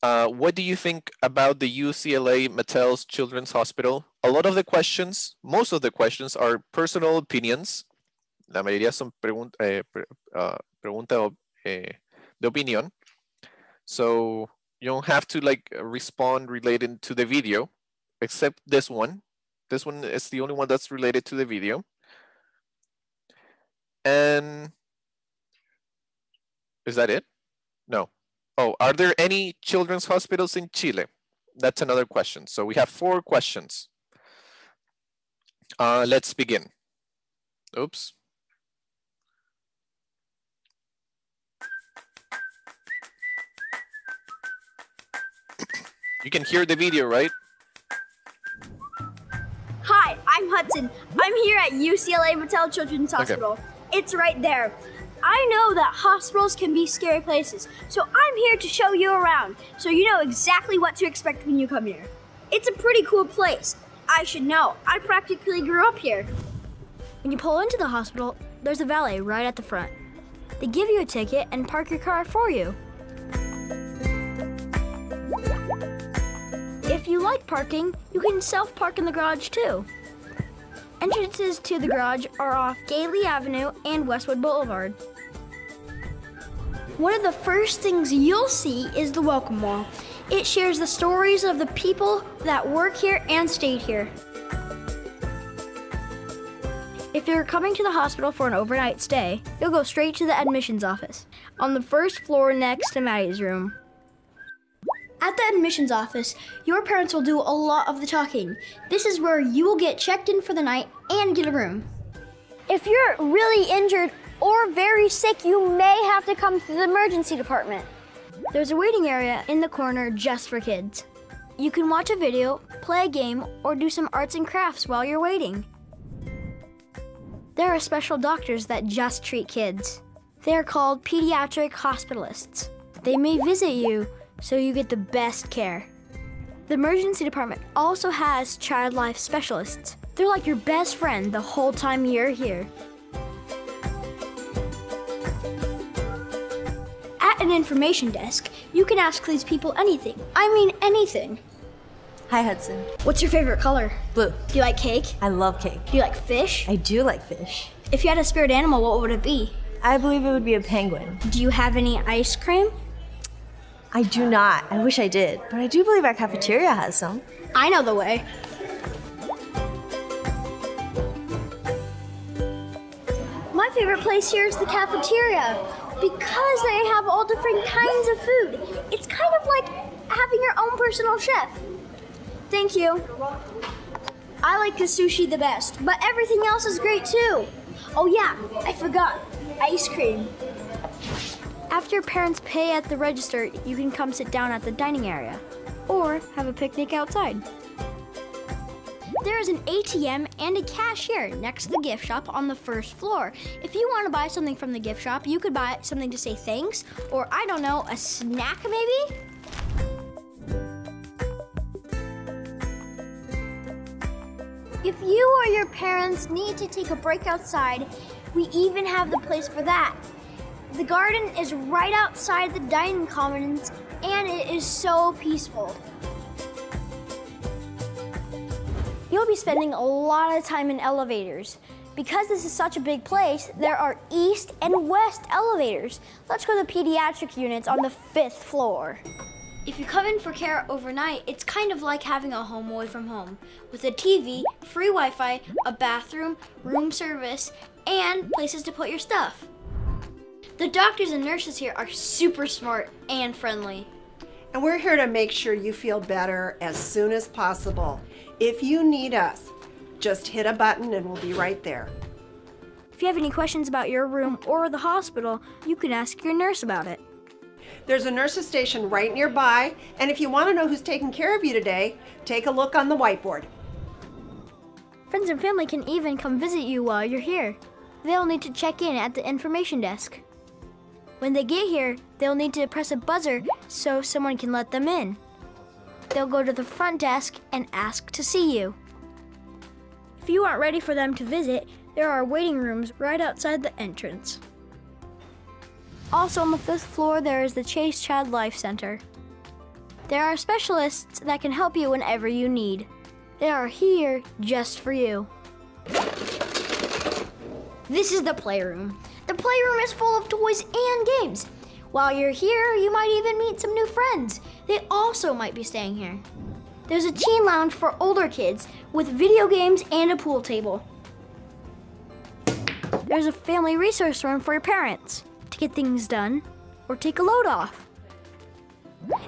Uh, what do you think about the UCLA Mattel's Children's Hospital? A lot of the questions, most of the questions are personal opinions. La mayoría son pregun eh, pre uh, pregunta eh, de opinión. So you don't have to like respond related to the video, except this one. This one is the only one that's related to the video. And is that it? No. Oh, are there any children's hospitals in Chile? That's another question. So we have four questions. Uh, let's begin. Oops. You can hear the video, right? Hi, I'm Hudson. I'm here at UCLA Mattel Children's Hospital. It's right there. I know that hospitals can be scary places, so I'm here to show you around so you know exactly what to expect when you come here. It's a pretty cool place. I should know. I practically grew up here. When you pull into the hospital, there's a valet right at the front. They give you a ticket and park your car for you. Like parking, you can self park in the garage too. Entrances to the garage are off Gayley Avenue and Westwood Boulevard. One of the first things you'll see is the Welcome Wall. It shares the stories of the people that work here and stayed here. If you're coming to the hospital for an overnight stay, you'll go straight to the admissions office on the first floor next to Maddie's room. At the admissions office, your parents will do a lot of the talking. This is where you will get checked in for the night and get a room. If you're really injured or very sick, you may have to come to the emergency department. There's a waiting area in the corner just for kids. You can watch a video, play a game, or do some arts and crafts while you're waiting. There are special doctors that just treat kids. They are called pediatric hospitalists. They may visit you so you get the best care. The emergency department also has child life specialists. They're like your best friend the whole time you're here. At an information desk, you can ask these people anything. I mean, anything. Hi, Hudson. What's your favorite color? Blue. Do you like cake? I love cake. Do you like fish? I do like fish. If you had a spirit animal, what would it be? I believe it would be a penguin. Do you have any ice cream? I do not. I wish I did. But I do believe our cafeteria has some. I know the way. My favorite place here is the cafeteria because they have all different kinds of food. It's kind of like having your own personal chef. Thank you. I like the sushi the best, but everything else is great too. Oh, yeah, I forgot ice cream. After your parents pay at the register, you can come sit down at the dining area or have a picnic outside. There is an ATM and a cashier next to the gift shop on the first floor. If you want to buy something from the gift shop, you could buy something to say thanks, or I don't know, a snack maybe? If you or your parents need to take a break outside, we even have the place for that. The garden is right outside the dining commons and it is so peaceful. You'll be spending a lot of time in elevators. Because this is such a big place, there are east and west elevators. Let's go to the pediatric units on the fifth floor. If you come in for care overnight, it's kind of like having a home away from home with a TV, free Wi Fi, a bathroom, room service, and places to put your stuff. The doctors and nurses here are super smart and friendly. And we're here to make sure you feel better as soon as possible. If you need us, just hit a button and we'll be right there. If you have any questions about your room or the hospital, you can ask your nurse about it. There's a nurse's station right nearby, and if you want to know who's taking care of you today, take a look on the whiteboard. Friends and family can even come visit you while you're here. They'll need to check in at the information desk. When they get here, they'll need to press a buzzer so someone can let them in. They'll go to the front desk and ask to see you. If you aren't ready for them to visit, there are waiting rooms right outside the entrance. Also on the fifth floor, there is the Chase Child Life Center. There are specialists that can help you whenever you need. They are here just for you. This is the playroom. The playroom is full of toys and games. While you're here, you might even meet some new friends. They also might be staying here. There's a teen lounge for older kids with video games and a pool table. There's a family resource room for your parents to get things done or take a load off.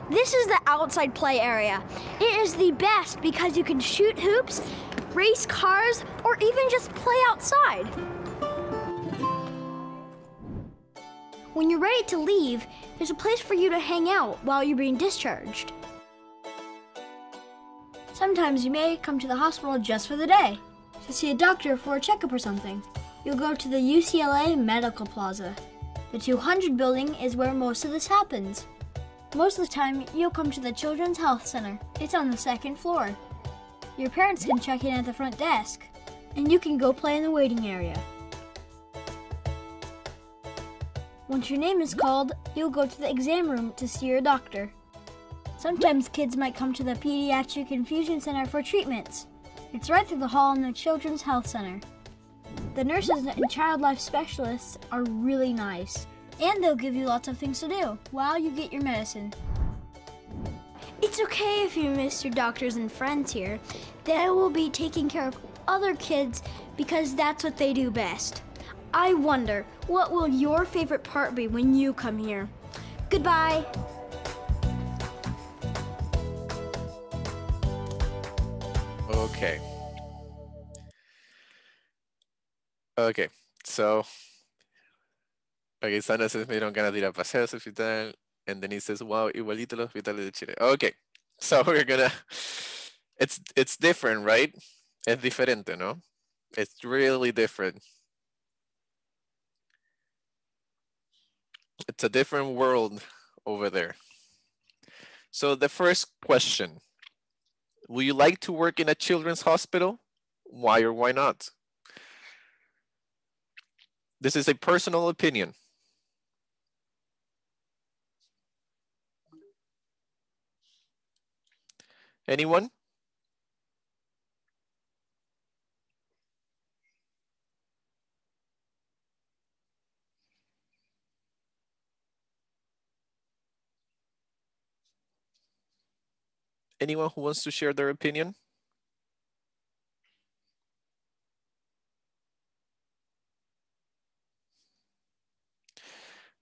This is the outside play area. It is the best because you can shoot hoops, race cars, or even just play outside. When you're ready to leave, there's a place for you to hang out while you're being discharged. Sometimes you may come to the hospital just for the day to see a doctor for a checkup or something. You'll go to the UCLA Medical Plaza. The 200 building is where most of this happens. Most of the time, you'll come to the Children's Health Center. It's on the second floor. Your parents can check in at the front desk, and you can go play in the waiting area. Once your name is called, you'll go to the exam room to see your doctor. Sometimes kids might come to the Pediatric Infusion Center for treatments. It's right through the hall in the Children's Health Center. The nurses and child life specialists are really nice, and they'll give you lots of things to do while you get your medicine. It's okay if you miss your doctors and friends here. They will be taking care of other kids because that's what they do best. I wonder, what will your favorite part be when you come here? Goodbye. Okay. Okay, so. Okay, Sandra says me dieron ganas de ir a pasear al hospital. And Denise says, wow, igualito los hospitales de Chile. Okay, so *laughs* we're gonna. It's it's different, right? Es diferente, no? It's really different. It's a different world over there. So the first question Would you like to work in a children's hospital? Why or why not? This is a personal opinion. Anyone? Anyone who wants to share their opinion?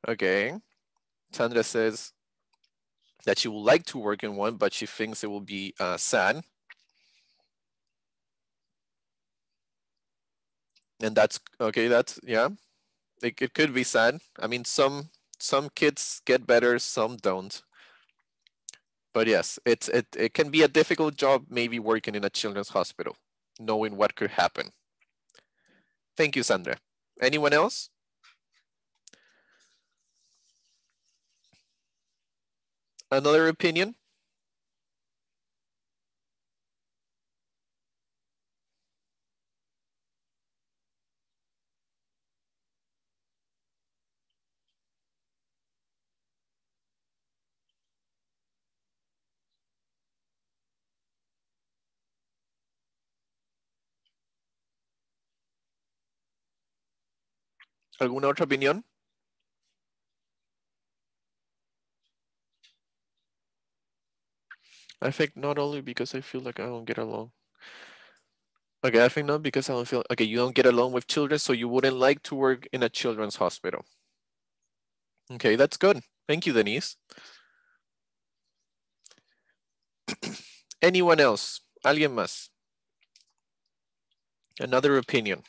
Okay. Sandra says that she would like to work in one, but she thinks it will be uh, sad. And that's okay. That's yeah. It, it could be sad. I mean, some some kids get better, some don't. But yes, it's it, it can be a difficult job maybe working in a children's hospital, knowing what could happen. Thank you, Sandra. Anyone else? Another opinion? ¿Alguna otra opinión? I think not only because I feel like I don't get along. Okay, I think not because I don't feel, okay, you don't get along with children, so you wouldn't like to work in a children's hospital. Okay, that's good. Thank you, Denise. *clears throat* Anyone else? ¿Alguien más? Another opinion.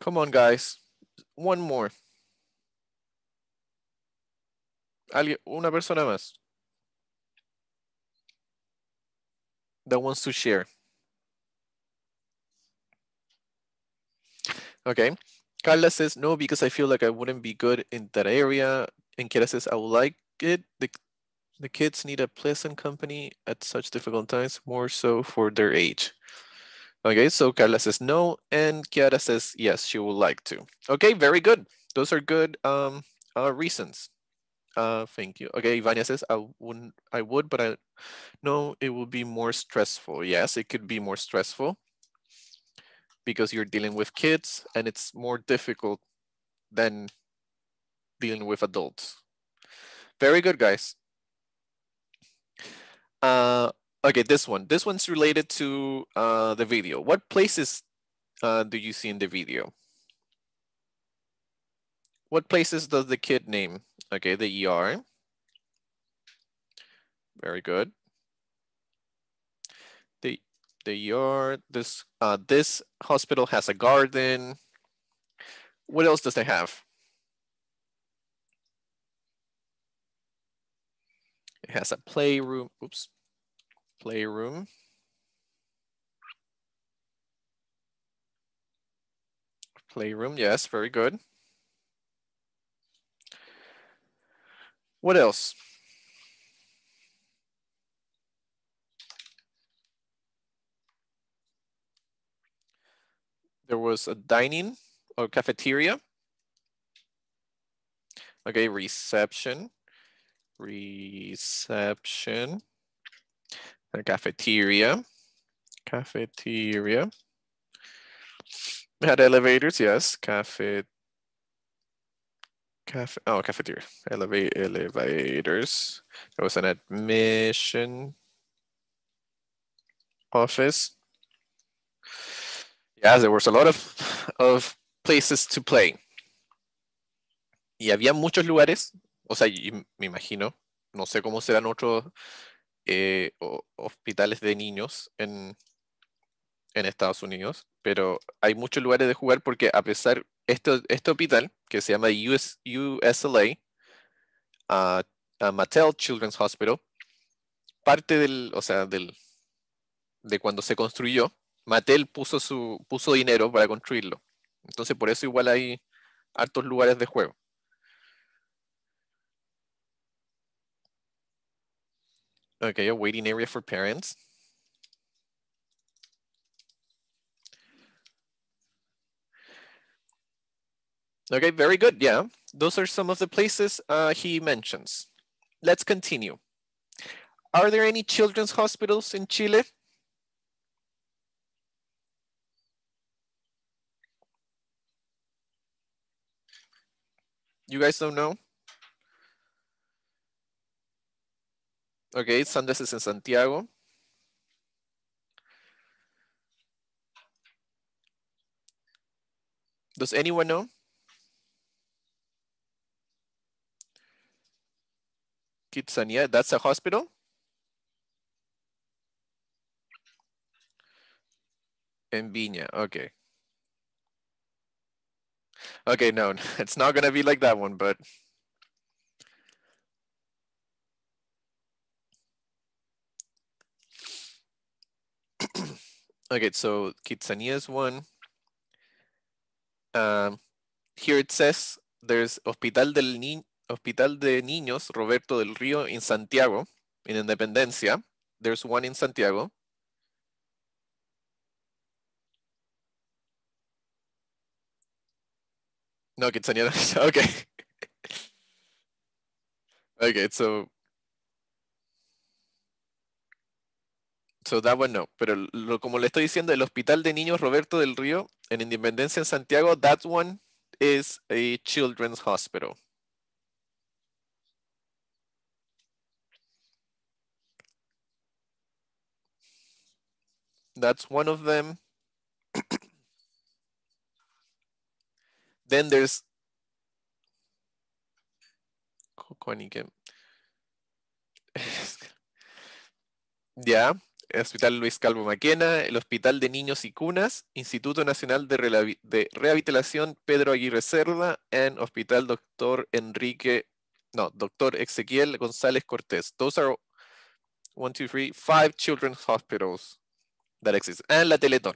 Come on, guys. One more. Ali, una persona más. That wants to share. Okay. Carla says, no, because I feel like I wouldn't be good in that area. And Kiara says, I would like it. The, the kids need a pleasant company at such difficult times, more so for their age. Okay, so Carla says no, and Kiara says yes, she would like to. Okay, very good. Those are good um, uh, reasons. Uh, thank you. Okay, Ivania says I wouldn't, I would, but I no, it would be more stressful. Yes, it could be more stressful because you're dealing with kids and it's more difficult than dealing with adults. Very good, guys. Uh, okay, this one. This one's related to uh, the video. What places uh, do you see in the video? What places does the kid name? Okay, the ER. Very good. The the ER. This uh, this hospital has a garden. What else does they have? It has a playroom. Oops, playroom. Playroom. Yes, very good. What else? There was a dining or cafeteria. Okay, reception, reception, a cafeteria, cafeteria. We had elevators, yes, cafe, cafe, oh, cafeteria, elevate, elevators. There was an admission office. Yeah, there was a lot of, of places to play. Y había muchos lugares, o sea, me imagino, no sé cómo serán otros eh, hospitales de niños en, en Estados Unidos, pero hay muchos lugares de jugar porque a pesar, este, este hospital, que se llama US, USLA, ah, ah, Mattel Children's Hospital, parte del, o sea, del, de cuando se construyó, Mattel puso su puso dinero para construirlo. Entonces por eso igual hay hartos lugares de juego. Okay, a waiting area for parents. Okay, very good. Yeah, those are some of the places uh, he mentions. Let's continue. Are there any children's hospitals in Chile? You guys don't know? Okay, Sandes is in Santiago. Does anyone know? Kitsania, that's a hospital? In Viña, okay. Okay, no, *laughs* it's not gonna be like that one, but okay, so Kitsania is one. Um, here it says there's Hospital del Ni Hospital de Niños Roberto del Río in Santiago, in Independencia. There's one in Santiago. No, Kitsania. *laughs* Okay. *laughs* okay, so So that no. Pero lo, como le estoy diciendo, el Hospital de Niños Roberto del Río en Independencia en Santiago, that one is a children's hospital. That's one of them. *coughs* then there's Coquanique. *laughs* Hospital Luis Calvo Maquena, el Hospital de Niños y Cunas, Instituto Nacional de, Rehabilitación Pedro Aguirre Cerda, and Hospital Doctor Enrique No, Dr. Ezequiel González Cortés. Those are one, two, three, five children's hospitals that exist. And La Teletón.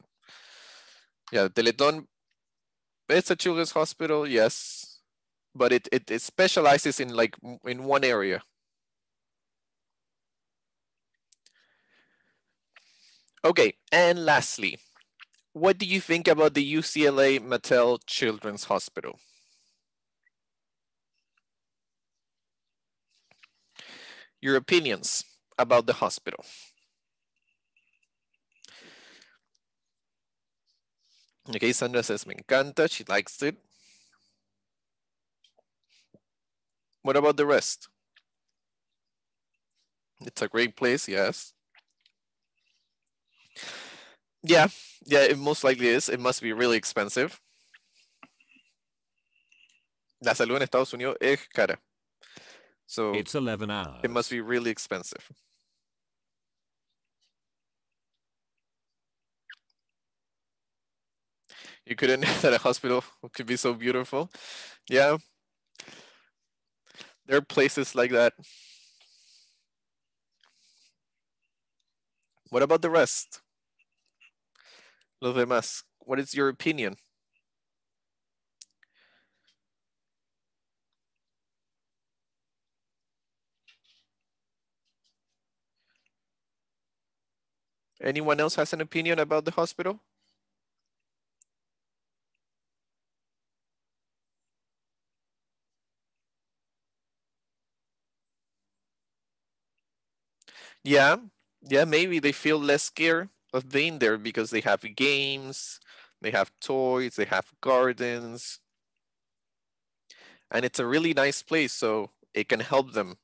Yeah, Teletón, it's a children's hospital, yes. But it, it, it specializes in like in one area. Okay, and lastly, what do you think about the UCLA Mattel Children's Hospital? Your opinions about the hospital. Okay, Sandra says, me encanta, she likes it. What about the rest? It's a great place, yes. Yeah, yeah, it most likely is. It must be really expensive. La salud en Estados Unidos es cara. So It's 11 hours. it must be really expensive. You couldn't *laughs* know that a hospital could be so beautiful. Yeah. There are places like that. What about the rest? Los demás, what is your opinion? Anyone else has an opinion about the hospital? Yeah, yeah, maybe they feel less scared of being there because they have games, they have toys, they have gardens. And it's a really nice place, so it can help them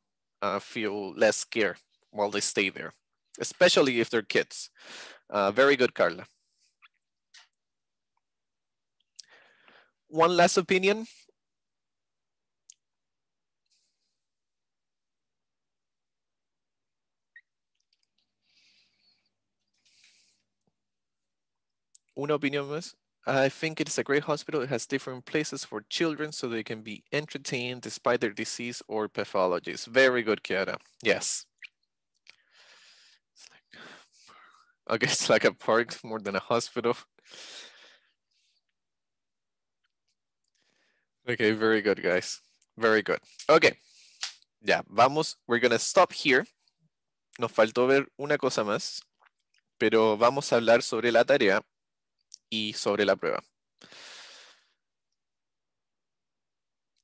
uh, feel less scared while they stay there, especially if they're kids. Uh, very good, Carla. One last opinion. Una opinión más. I think it is a great hospital. It has different places for children so they can be entertained despite their disease or pathologies. Very good, Kiara. Yes. It's like, *laughs* okay, it's like a park more than a hospital. Okay, very good, guys. Very good. Okay. Ya, vamos. We're gonna stop here. Nos faltó ver una cosa más, pero vamos a hablar sobre la tarea y sobre la prueba.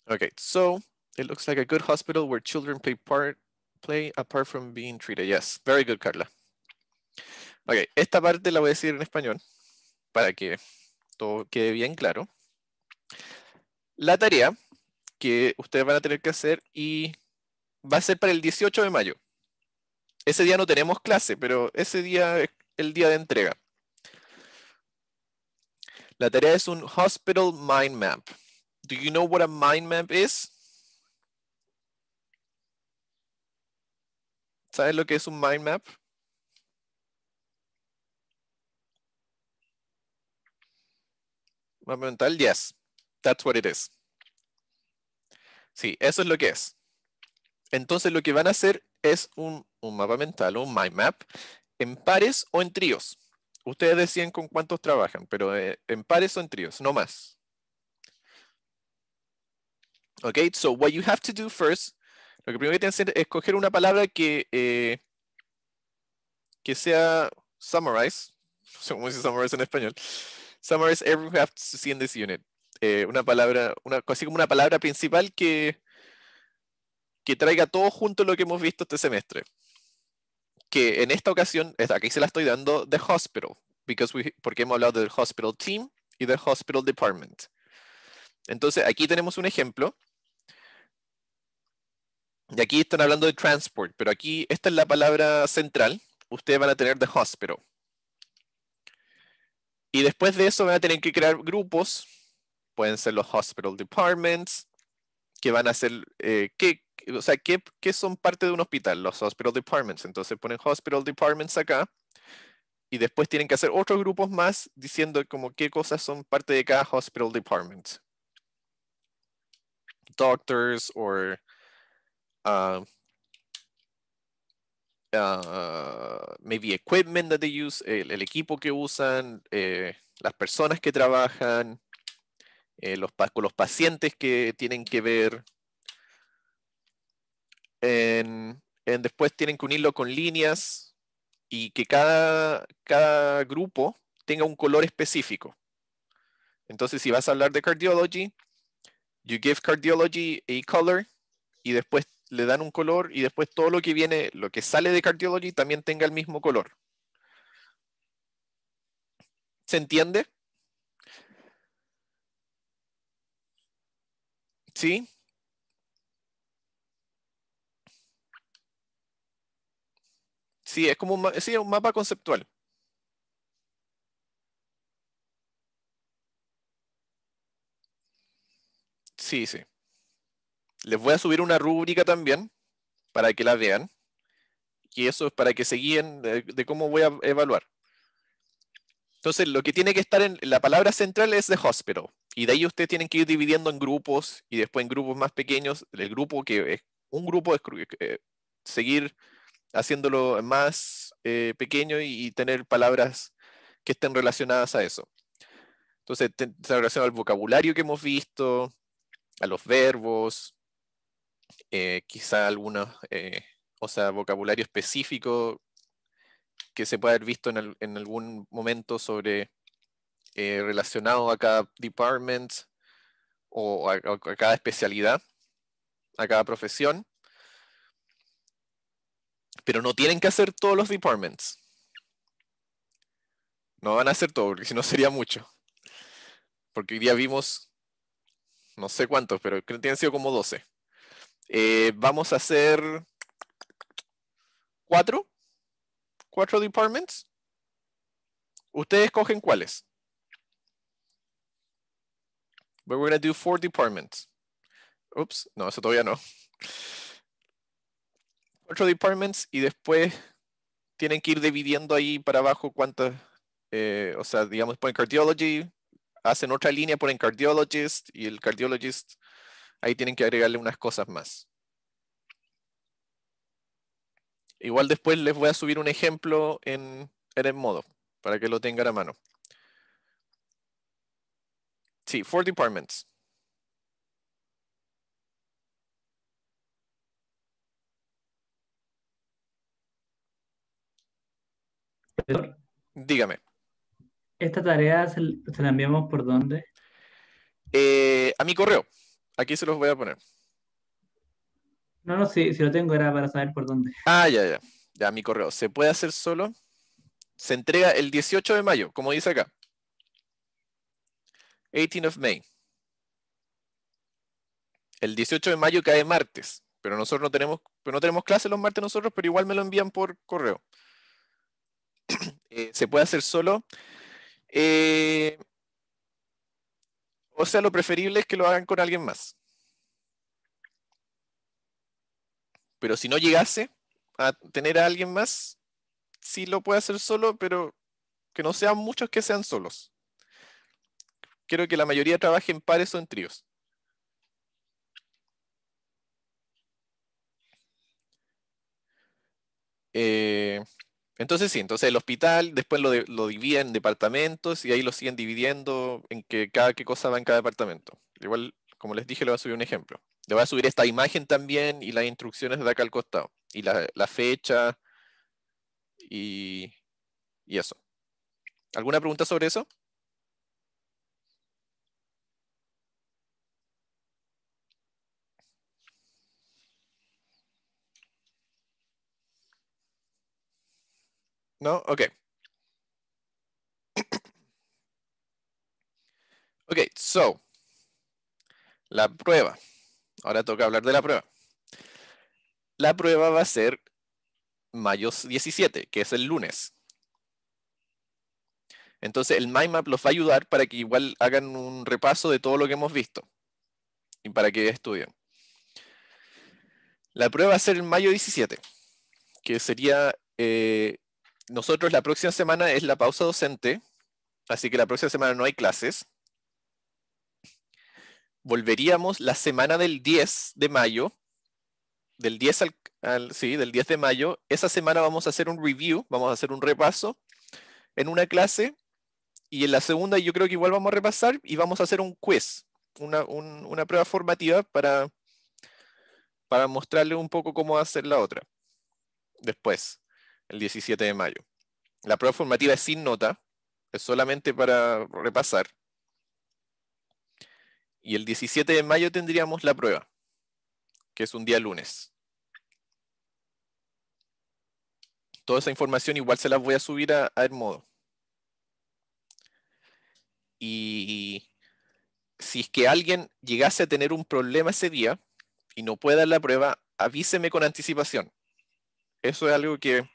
Okay, so it looks like a good hospital where children play part play apart from being treated. Yes, very good, Carla. Okay, esta parte la voy a decir en español para que todo quede bien claro. La tarea que ustedes van a tener que hacer y va a ser para el 18 de mayo. Ese día no tenemos clase, pero ese día es el día de entrega. La tarea es un hospital mind map. Do you know what a mind map is? ¿Sabes lo que es un mind map? Mapa mental, yes. That's what it is. Sí, eso es lo que es. Entonces lo que van a hacer es un, un mapa mental, un mind map, en pares o en tríos. Ustedes deciden con cuántos trabajan, pero eh, en pares o en tríos, no más. Okay, so what you have to do first, lo que primero que tienen que hacer es escoger una palabra que, eh, que sea summarize, *laughs* no sé cómo se summarize en español, summarize everything we have to see in this unit. Eh, una palabra, una, así como una palabra principal que, que traiga todo junto lo que hemos visto este semestre que en esta ocasión, aquí se la estoy dando the hospital, because we, porque hemos hablado del hospital team y del hospital department. Entonces, aquí tenemos un ejemplo. Y aquí están hablando de transport, pero aquí esta es la palabra central. Ustedes van a tener the hospital. Y después de eso van a tener que crear grupos. Pueden ser los hospital departments, que van a ser, eh, ¿qué, o sea, ¿qué, ¿qué, son parte de un hospital? Los hospital departments. Entonces ponen hospital departments acá y después tienen que hacer otros grupos más diciendo como qué cosas son parte de cada hospital department. Doctors or uh, uh, maybe equipment that they use, el, equipo que usan, eh, las personas que trabajan, eh, los, con los pacientes que tienen que ver. En, en después tienen que unirlo con líneas y que cada, cada grupo tenga un color específico. Entonces, si vas a hablar de cardiology, you give cardiology a color y después le dan un color y después todo lo que viene, lo que sale de cardiology también tenga el mismo color. ¿Se entiende? ¿Sí? Sí, es como un, sí, un mapa conceptual. Sí, sí. Les voy a subir una rúbrica también para que la vean. Y eso es para que se guíen de, de cómo voy a evaluar. Entonces, lo que tiene que estar en la palabra central es the hospital. Y de ahí ustedes tienen que ir dividiendo en grupos y después en grupos más pequeños. El grupo que es un grupo es eh, seguir haciéndolo más eh, pequeño y, y tener palabras que estén relacionadas a eso. Entonces, te- está relacionado al vocabulario que hemos visto, a los verbos, eh, quizá algunos, eh, o sea, vocabulario específico que se puede haber visto en, al- en algún momento sobre relacionado a cada department o a- a cada especialidad, a cada profesión. Pero no tienen que hacer todos los departments. No van a hacer todo, porque si no sería mucho. Porque hoy día vimos, no sé cuántos, pero creo que han sido como 12. Eh, vamos a hacer cuatro, cuatro departments. Ustedes cogen cuáles. We're gonna do four departments. Oops, no, eso todavía no. Cuatro departments y después tienen que ir dividiendo ahí para abajo cuántas, eh, o sea, digamos, ponen cardiology, hacen otra línea, ponen cardiologist y el cardiologist, ahí tienen que agregarle unas cosas más. Igual después les voy a subir un ejemplo en, en modo, para que lo tengan a mano. Sí, four departments. Profesor, Dígame. ¿Esta tarea se, se la enviamos por dónde? Eh, a mi correo. Aquí se los voy a poner. No, no, si, si lo tengo era para saber por dónde. Ah, ya, ya. Ya, mi correo. ¿Se puede hacer solo? Se entrega el 18 de mayo, como dice acá. 18 of May. El 18 de mayo cae martes, pero nosotros no tenemos, pero no tenemos clase los martes nosotros, pero igual me lo envían por correo. *clears throat* Eh, ¿Se puede hacer solo? Eh, o sea, lo preferible es que lo hagan con alguien más. Pero si no llegase a tener a alguien más, sí lo puede hacer solo, pero que no sean muchos que sean solos. Quiero que la mayoría trabaje en pares o en tríos. Eh, entonces sí, entonces el hospital después lo, de- lo dividen en departamentos y ahí lo siguen dividiendo en que cada qué cosa va en cada departamento. Igual, como les dije, le voy a subir un ejemplo. Le voy a subir esta imagen también y las instrucciones de acá al costado. Y la, la fecha y, y eso. ¿Alguna pregunta sobre eso? ¿No? Ok. *clears throat* Ok, so. La prueba. Ahora toca hablar de la prueba. La prueba va a ser mayo 17, que es el lunes. Entonces el MindMap los va a ayudar para que igual hagan un repaso de todo lo que hemos visto y para que estudien. La prueba va a ser en mayo 17, que sería, eh, nosotros la próxima semana es la pausa docente, así que la próxima semana no hay clases. Volveríamos la semana del 10 de mayo del 10 al, al- sí, del 10 de mayo, esa semana vamos a hacer un review, vamos a hacer un repaso en una clase y en la segunda yo creo que igual vamos a repasar y vamos a hacer un quiz, una, un- una prueba formativa para, para mostrarle un poco cómo hacer la otra. Después, el 17 de mayo. La prueba formativa es sin nota, es solamente para repasar. Y el 17 de mayo tendríamos la prueba, que es un día lunes. Toda esa información igual se las voy a subir a, a Edmodo. Y si es que alguien llegase a tener un problema ese día y no puede dar la prueba, avíseme con anticipación. Eso es algo que,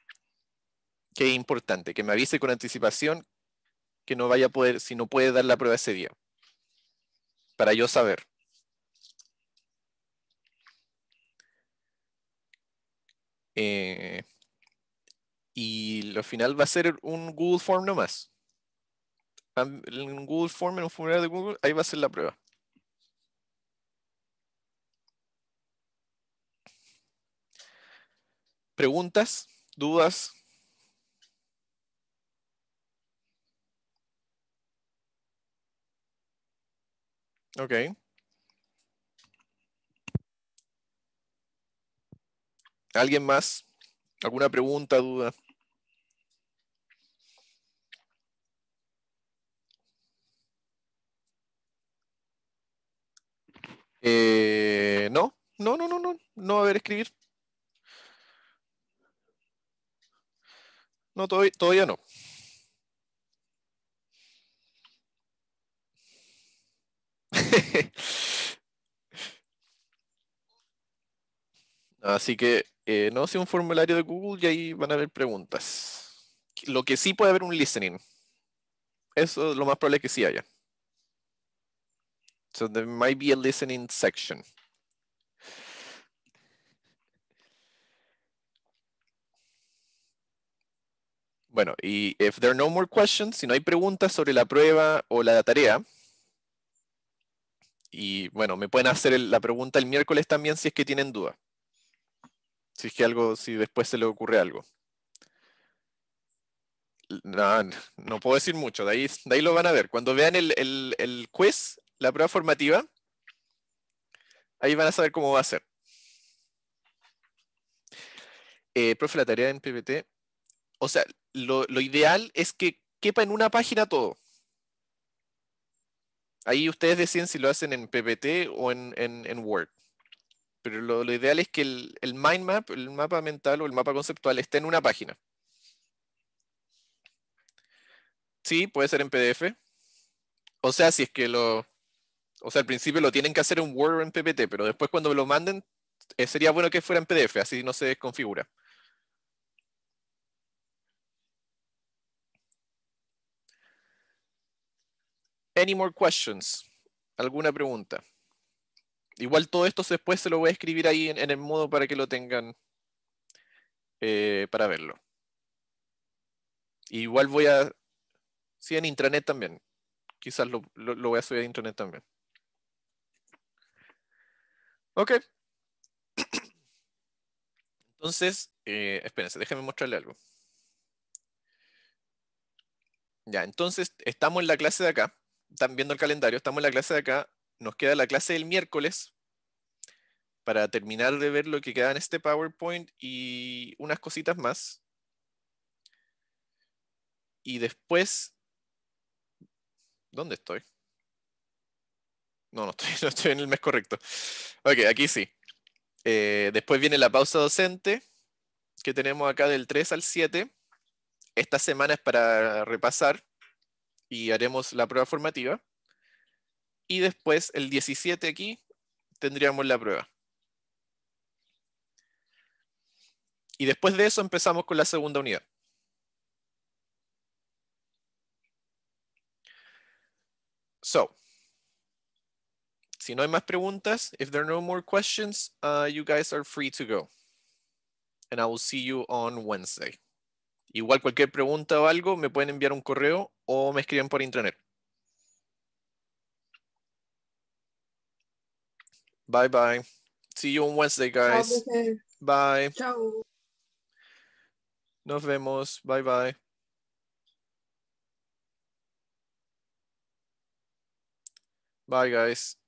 que es importante, que me avise con anticipación que no vaya a poder, si no puede dar la prueba ese día. Para yo saber. Eh, y lo final va a ser un Google Form nomás. En Google Form, en un formulario de Google, ahí va a ser la prueba. ¿Preguntas? ¿Dudas? Ok. ¿Alguien más? ¿Alguna pregunta, duda? Eh, no, no, no, no, no, no va a haber escribir. No, todavía, todavía no. *laughs* Así que eh, no sea un formulario de Google y ahí van a haber preguntas. Lo que sí puede haber un listening. Eso lo más probable es que sí haya. So there might be a listening section. Bueno, y if there are no more questions, si no hay preguntas sobre la prueba o la tarea, y bueno, me pueden hacer la pregunta el miércoles también si es que tienen duda. Si es que algo, si después se le ocurre algo. No, puedo decir mucho, de ahí, ahí lo van a ver. Cuando vean el, el- el quiz, la prueba formativa, ahí van a saber cómo va a ser. Eh, profe, la tarea en PPT. O sea, lo, lo ideal es que quepa en una página todo. Ahí ustedes deciden si lo hacen en PPT o en, Word. Pero lo, ideal es que el, mind map, el mapa mental o el mapa conceptual esté en una página. Sí, puede ser en PDF. O sea, si es que lo... O sea, al principio lo tienen que hacer en Word o en PPT, pero después cuando lo manden, eh, sería bueno que fuera en PDF, así no se desconfigura. Any more questions? ¿Alguna pregunta? Igual todo esto después se lo voy a escribir ahí en, el modo para que lo tengan eh, para verlo. Igual voy a... Sí, en intranet también. Quizás lo, lo- lo voy a subir a intranet también. Ok. *coughs* Entonces, eh, espérense, déjenme mostrarle algo. Ya, entonces estamos en la clase de acá. Están viendo el calendario, estamos en la clase de acá. Nos queda la clase del miércoles para terminar de ver lo que queda en este PowerPoint y unas cositas más. Y después, ¿dónde estoy? No, no estoy, *laughs* no estoy en el mes correcto. Ok, aquí sí. Eh, después viene la pausa docente que tenemos acá del 3 al 7. Esta semana es para repasar y haremos la prueba formativa. Y después el 17 aquí tendríamos la prueba. Y después de eso empezamos con la segunda unidad. So, si no hay más preguntas, if there are no more questions, uh, you guys are free to go. And I will see you on Wednesday. Igual cualquier pregunta o algo, me pueden enviar un correo o me escriben por intranet. Bye bye. See you on Wednesday, guys. Bye. Chao. Nos vemos. Bye bye. Bye, guys.